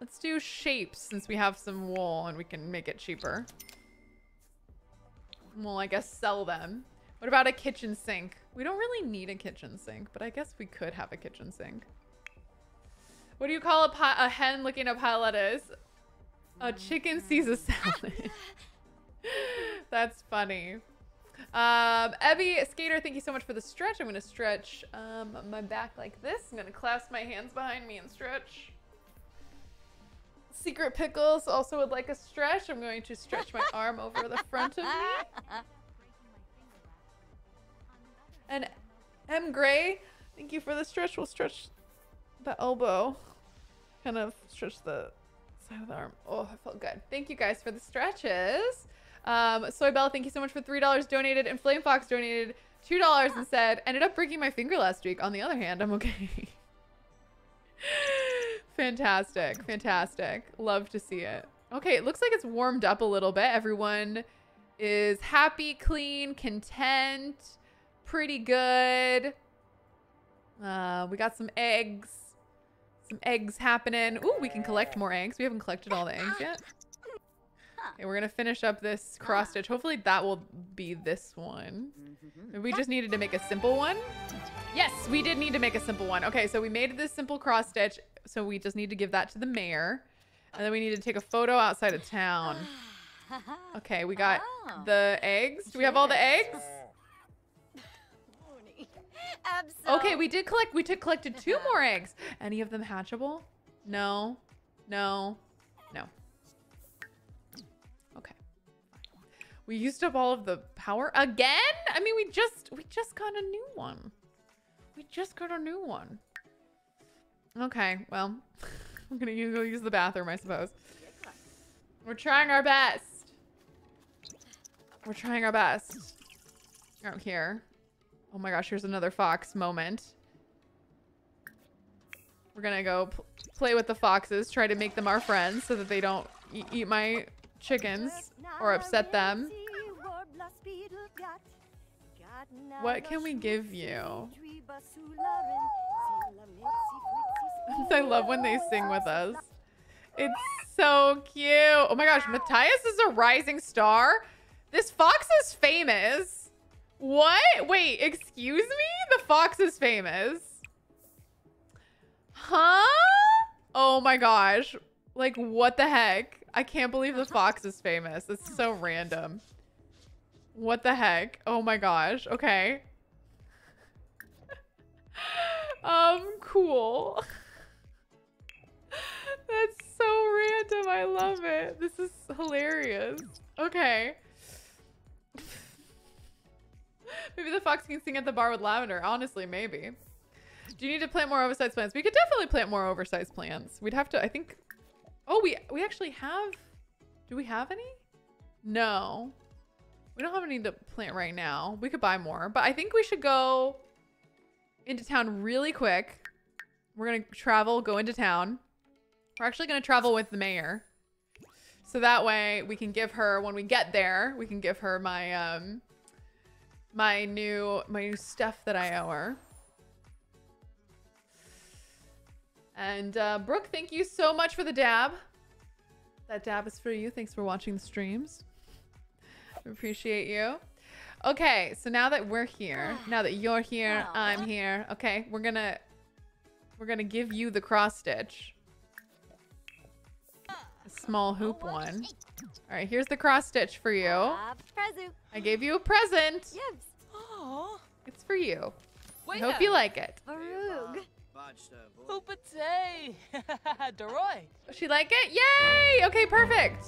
Let's do shapes since we have some wool and we can make it cheaper. We'll, I guess, sell them. What about a kitchen sink? We don't really need a kitchen sink, but I guess we could have a kitchen sink. What do you call a, a hen looking at pile lettuce? A mm, chicken uh. sees a salad. <laughs> <laughs> That's funny. Um, Ebby Skater, thank you so much for the stretch. I'm going to stretch um, my back like this. I'm going to clasp my hands behind me and stretch. Secret Pickles also would like a stretch. I'm going to stretch my arm over the front of me. And M Gray, thank you for the stretch. We'll stretch the elbow. Kind of stretch the side of the arm. Oh, I felt good. Thank you guys for the stretches. Um, Soy Bell, thank you so much for three dollars donated, and Flame Fox donated two dollars and said, "Ended up breaking my finger last week. On the other hand, I'm okay." <laughs> fantastic, fantastic. Love to see it. Okay, it looks like it's warmed up a little bit. Everyone is happy, clean, content, pretty good. Uh, we got some eggs. Some eggs happening. Ooh, we can collect more eggs. We haven't collected all the eggs yet. Okay, we're gonna finish up this cross stitch. Hopefully that will be this one. Mm-hmm. We just needed to make a simple one. Yes, we did need to make a simple one. Okay, so we made this simple cross stitch. So we just need to give that to the mayor. And then we need to take a photo outside of town. <laughs> Okay, we got Oh. the eggs. Do we have all the eggs? <laughs> Okay, we did collect. We took collected two <laughs> more eggs. Any of them hatchable? No, no. We used up all of the power again. I mean, we just we just got a new one. We just got a new one. Okay, well, <laughs> I'm gonna go use the bathroom, I suppose. We're trying our best. We're trying our best out here. Oh my gosh, here's another fox moment. We're gonna go pl- play with the foxes, try to make them our friends so that they don't e- eat my chickens or upset them. What can we give you? <laughs> I love when they sing with us. It's so cute. Oh my gosh, Matthias is a rising star. This fox is famous. What? Wait, excuse me? The fox is famous. Huh? Oh my gosh. Like, what the heck? I can't believe the fox is famous. It's so random. What the heck? Oh my gosh. Okay. <laughs> um, cool. <laughs> That's so random. I love it. This is hilarious. Okay. <laughs> maybe the fox can sing at the bar with lavender. Honestly, maybe. Do you need to plant more oversized plants? We could definitely plant more oversized plants. We'd have to, I think. Oh, we we actually have. Do we have any? No. We don't have any to plant right now. We could buy more, but I think we should go into town really quick. We're gonna travel, go into town. We're actually gonna travel with the mayor. So that way we can give her when we get there, we can give her my um my new my new stuff that I owe her. And uh, Brooke, thank you so much for the dab. That dab is for you. Thanks for watching the streams. We appreciate you. Okay, so now that we're here, <sighs> now that you're here, Wow. I'm here. Okay, we're gonna we're gonna give you the cross stitch. A small hoop one. All right, here's the cross stitch for you. I gave you a present. Yes. Oh, <gasps> It's for you. I wait hope you like it. Farug. Hoopatay. Deroy. She like it? Yay! Okay, perfect.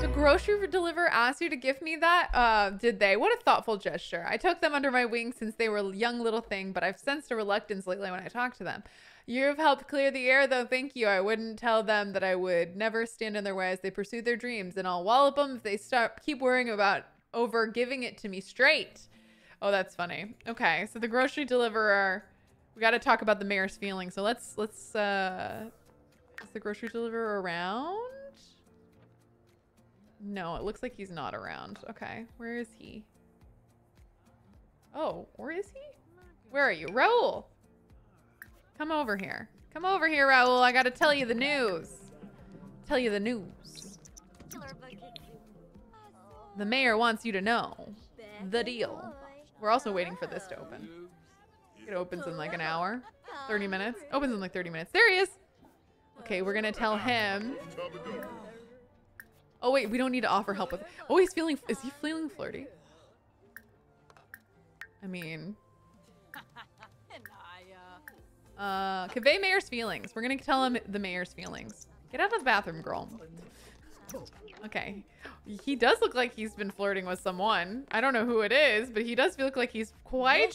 The grocery deliverer asked you to gift me that? Uh, did they? What a thoughtful gesture. I took them under my wing since they were a young little thing, but I've sensed a reluctance lately when I talk to them. You've helped clear the air, though. Thank you. I wouldn't tell them that I would never stand in their way as they pursue their dreams, and I'll wallop them if they stop keep worrying about over giving it to me straight. Oh, that's funny. Okay, so the grocery deliverer We got to talk about the mayor's feelings. So let's let's uh is the grocery deliverer around? No, it looks like he's not around. Okay, where is he? Oh, where is he? Where are you? Raul! Come over here. Come over here, Raul. I gotta tell you the news. Tell you the news. The mayor wants you to know the deal. We're also waiting for this to open. It opens in like an hour, 30 minutes. Opens in like 30 minutes. There he is. Okay, we're gonna tell him. Oh wait, we don't need to offer help with. Oh, he's feeling. Is he feeling flirty? I mean, <laughs> uh, convey mayor's feelings. We're gonna tell him the mayor's feelings. Get out of the bathroom, girl. Okay. He does look like he's been flirting with someone. I don't know who it is, but he does look like he's quite.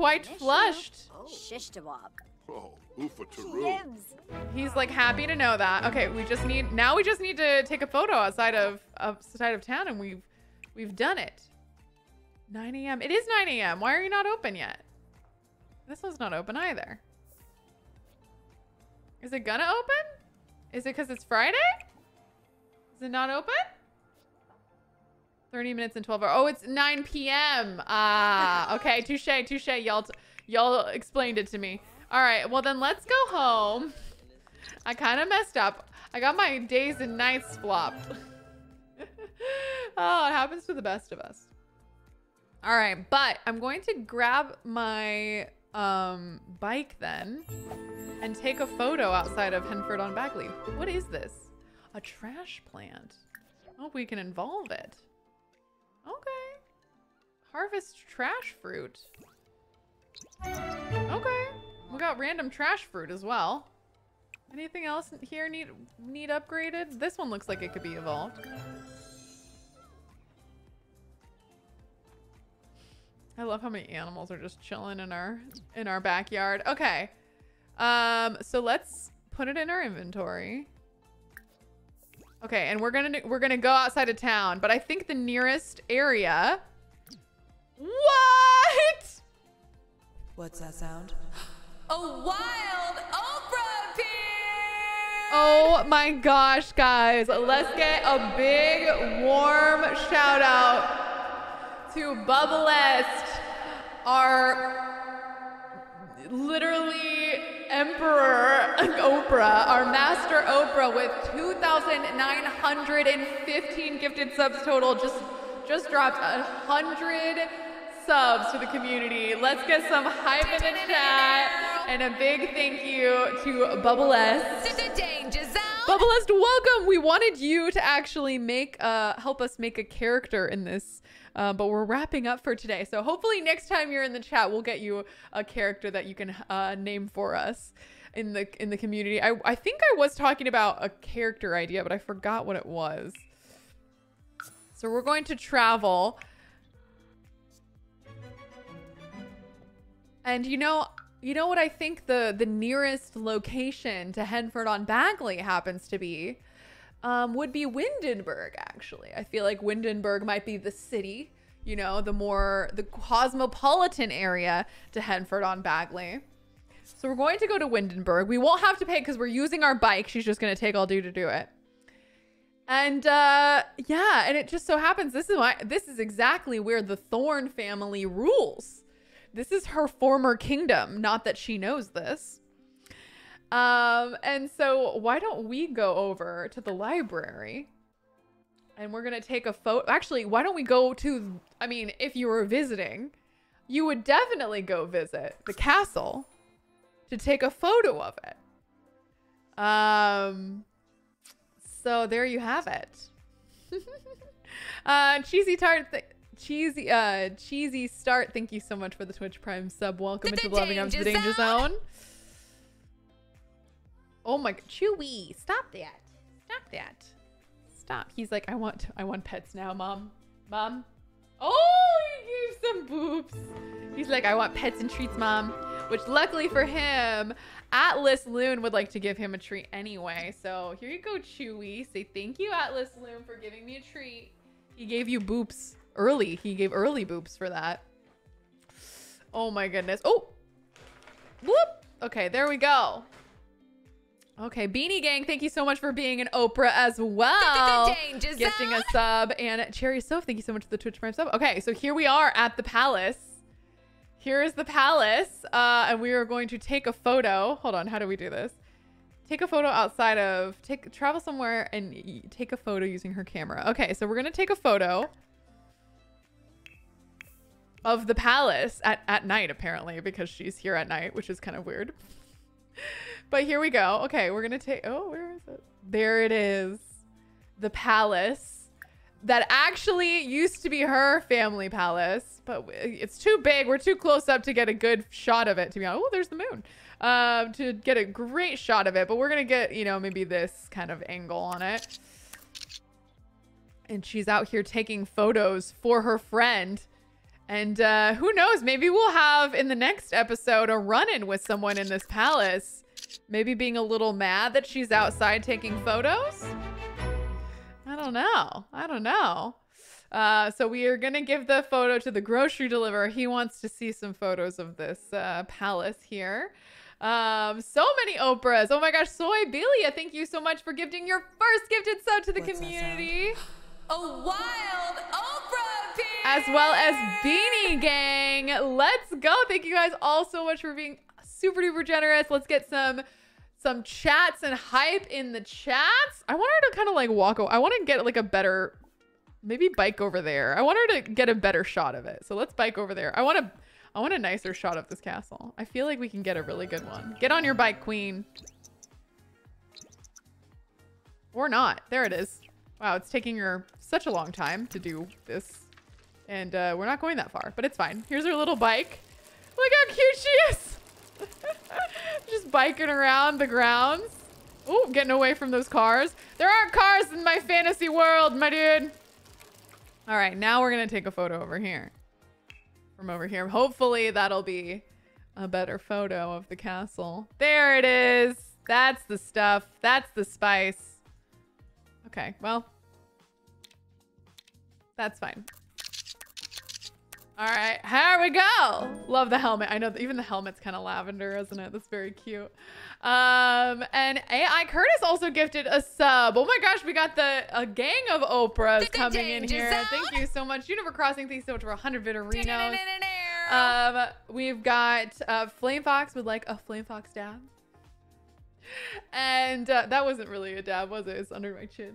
Quite flushed. Shishtawab. Oh, Ufa Taru. He's like happy to know that. Okay, we just need now we just need to take a photo outside of outside of town and we've we've done it. 9 a.m. It is 9 a.m. Why are you not open yet? This one's not open either. Is it gonna open? Is it because it's Friday? Is it not open? 30 minutes and 12 hours. Oh, it's 9 p.m. Ah, okay. <laughs> Touche, touche. Y'all, t- y'all explained it to me. All right. Well, then let's go home. I kind of messed up. I got my days and nights flopped. <laughs> oh, it happens to the best of us. All right, but I'm going to grab my um bike then and take a photo outside of Henford on Bagley. What is this? A trash plant. Oh, we can involve it. Okay. Harvest trash fruit. Okay. We got random trash fruit as well. Anything else here need need upgraded? This one looks like it could be evolved. I love how many animals are just chilling in our in our backyard. Okay. Um so let's put it in our inventory. Okay, and we're going to we're going to go outside of town, but I think the nearest area What? What's that sound? <gasps> A wild Oprah appeared! Oh my gosh, guys. Let's get a big warm shout out to Bubblest, our literally emperor Oprah, our master Oprah with 2,915 gifted subs total. Just just dropped a hundred subs to the community. Let's get some hype in the chat and a big thank you to zone! Bubblest, welcome. We wanted you to actually make uh help us make a character in this. Uh, but we're wrapping up for today. So hopefully next time you're in the chat, we'll get you a character that you can uh, name for us in the in the community. I, I think I was talking about a character idea, but I forgot what it was. So we're going to travel. And you know, you know what I think the the nearest location to Henford on Bagley happens to be um, would be Windenburg. Actually, I feel like Windenburg might be the city, you know, the more the cosmopolitan area to Henford on Bagley. So we're going to go to Windenburg. We won't have to pay because we're using our bike. She's just going to take all due to do it. And uh, yeah, and it just so happens this is why this is exactly where the Thorn family rules. This is her former kingdom. Not that she knows this. Um, and so why don't we go over to the library and we're gonna take a photo. Actually, why don't we go to? I mean, if you were visiting, you would definitely go visit the castle to take a photo of it. Um, so there you have it. <laughs> uh, cheesy tart. Th- cheesy uh cheesy start thank you so much for the twitch prime sub welcome The into loving arms of the danger zone oh my god chewy stop that. Stop that. Stop. He's like i want i want pets now mom. Mom. Oh he gave some boobs he's like i want pets and treats mom. Which luckily for him atlas loon would like to give him a treat anyway. So here you go chewy. Say thank you atlas loon for giving me a treat. He gave you boops early. He gave early boops for that. Oh my goodness. Oh. Whoop! Okay, there we go. Okay, Beanie Gang, thank you so much for being an Oprah as well. Gifting a sub. And Cherry Soph, thank you so much for the Twitch Prime sub. Okay, so here we are at the palace. Here is the palace. Uh, and we are going to take a photo. Hold on, how do we do this? Take a photo outside of take travel somewhere and take a photo using her camera. Okay, so we're gonna take a photo of the palace at, at night, apparently, because she's here at night, which is kind of weird. <laughs> but here we go. Okay, we're gonna take. Oh, where is it? There it is. The palace that actually used to be her family palace, but it's too big. We're too close up to get a good shot of it. To be honest, oh, there's the moon. Um, to get a great shot of it, but we're gonna get you know maybe this kind of angle on it. And she's out here taking photos for her friend. And uh, who knows? Maybe we'll have in the next episode a run in with someone in this palace. Maybe being a little mad that she's outside taking photos. I don't know. I don't know. Uh, so we are gonna give the photo to the grocery deliverer. He wants to see some photos of this uh, palace here. Um, so many Oprahs. Oh my gosh, Soy Belia, thank you so much for gifting your first gifted sub to the What's community A wild Oprah appears. as well as Beanie Gang. Let's go. Thank you guys all so much for being super duper generous. Let's get some some chats and hype in the chats. I want her to kind of like walk. I want to get like a better, maybe bike over there. I want her to get a better shot of it. So let's bike over there. I want to. I want a nicer shot of this castle. I feel like we can get a really good one. Get on your bike, queen. Or not. There it is. Wow, it's taking her such a long time to do this. And uh, we're not going that far, but it's fine. Here's her little bike. Look how cute she is. Biking around the grounds. Oh, getting away from those cars. There aren't cars in my fantasy world, my dude. All right, now we're going to take a photo over here. From over here. Hopefully that'll be a better photo of the castle. There it is. That's the stuff. That's the spice. Okay, well, that's fine. All right, here we go. Love the helmet. I know that even the helmet's kind of lavender, isn't it? That's very cute. Um, and AI Curtis also gifted a sub. Oh my gosh, we got the a gang of Oprahs coming in here. Thank you so much, Univer Crossing. Thanks so much for 100 Vitarinos. Um, we've got uh, Flame Fox with like a Flame Fox dab. And uh, that wasn't really a dab, was it? It's under my chin.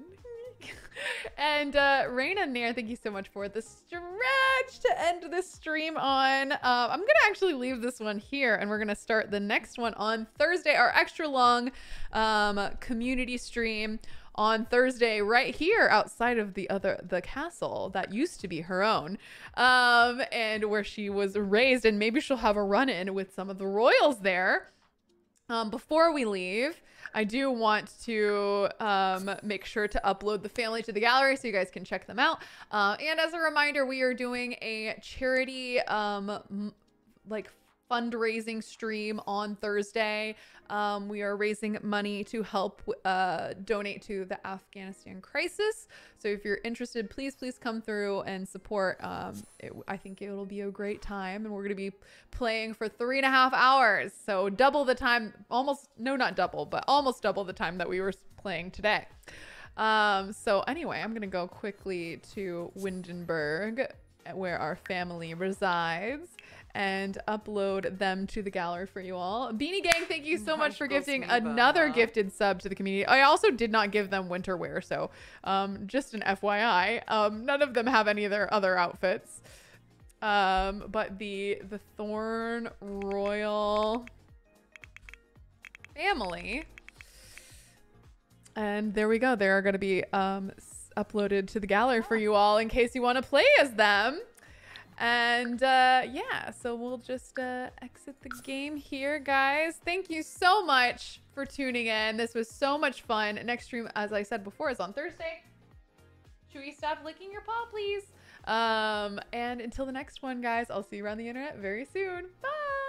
<laughs> and uh, Raina Nair, thank you so much for the stretch to end this stream on. Uh, I'm going to actually leave this one here and we're going to start the next one on Thursday, our extra long um, community stream on Thursday right here outside of the other the castle that used to be her own um and where she was raised and maybe she'll have a run in with some of the royals there um, before we leave, I do want to um, make sure to upload the family to the gallery so you guys can check them out. Uh, and as a reminder, we are doing a charity um, like fundraising stream on Thursday. Um, we are raising money to help uh, donate to the Afghanistan crisis. So if you're interested, please, please come through and support. Um, it, I think it'll be a great time. And we're going to be playing for three and a half hours. So double the time, almost, no, not double, but almost double the time that we were playing today. Um, so anyway, I'm going to go quickly to Windenburg, where our family resides and upload them to the gallery for you all. Beanie Gang, thank you so much for gifting another gifted sub to the community. I also did not give them winter wear, so um, just an FYI. Um, none of them have any of their other outfits. Um, but the the Thorn Royal family. And there we go. They are going to be um, uploaded to the gallery for you all in case you want to play as them. And uh, yeah, so we'll just uh, exit the game here, guys. Thank you so much for tuning in. This was so much fun. Next stream, as I said before, is on Thursday. Chewy, stop licking your paw, please. Um, and until the next one, guys, I'll see you around the internet very soon. Bye.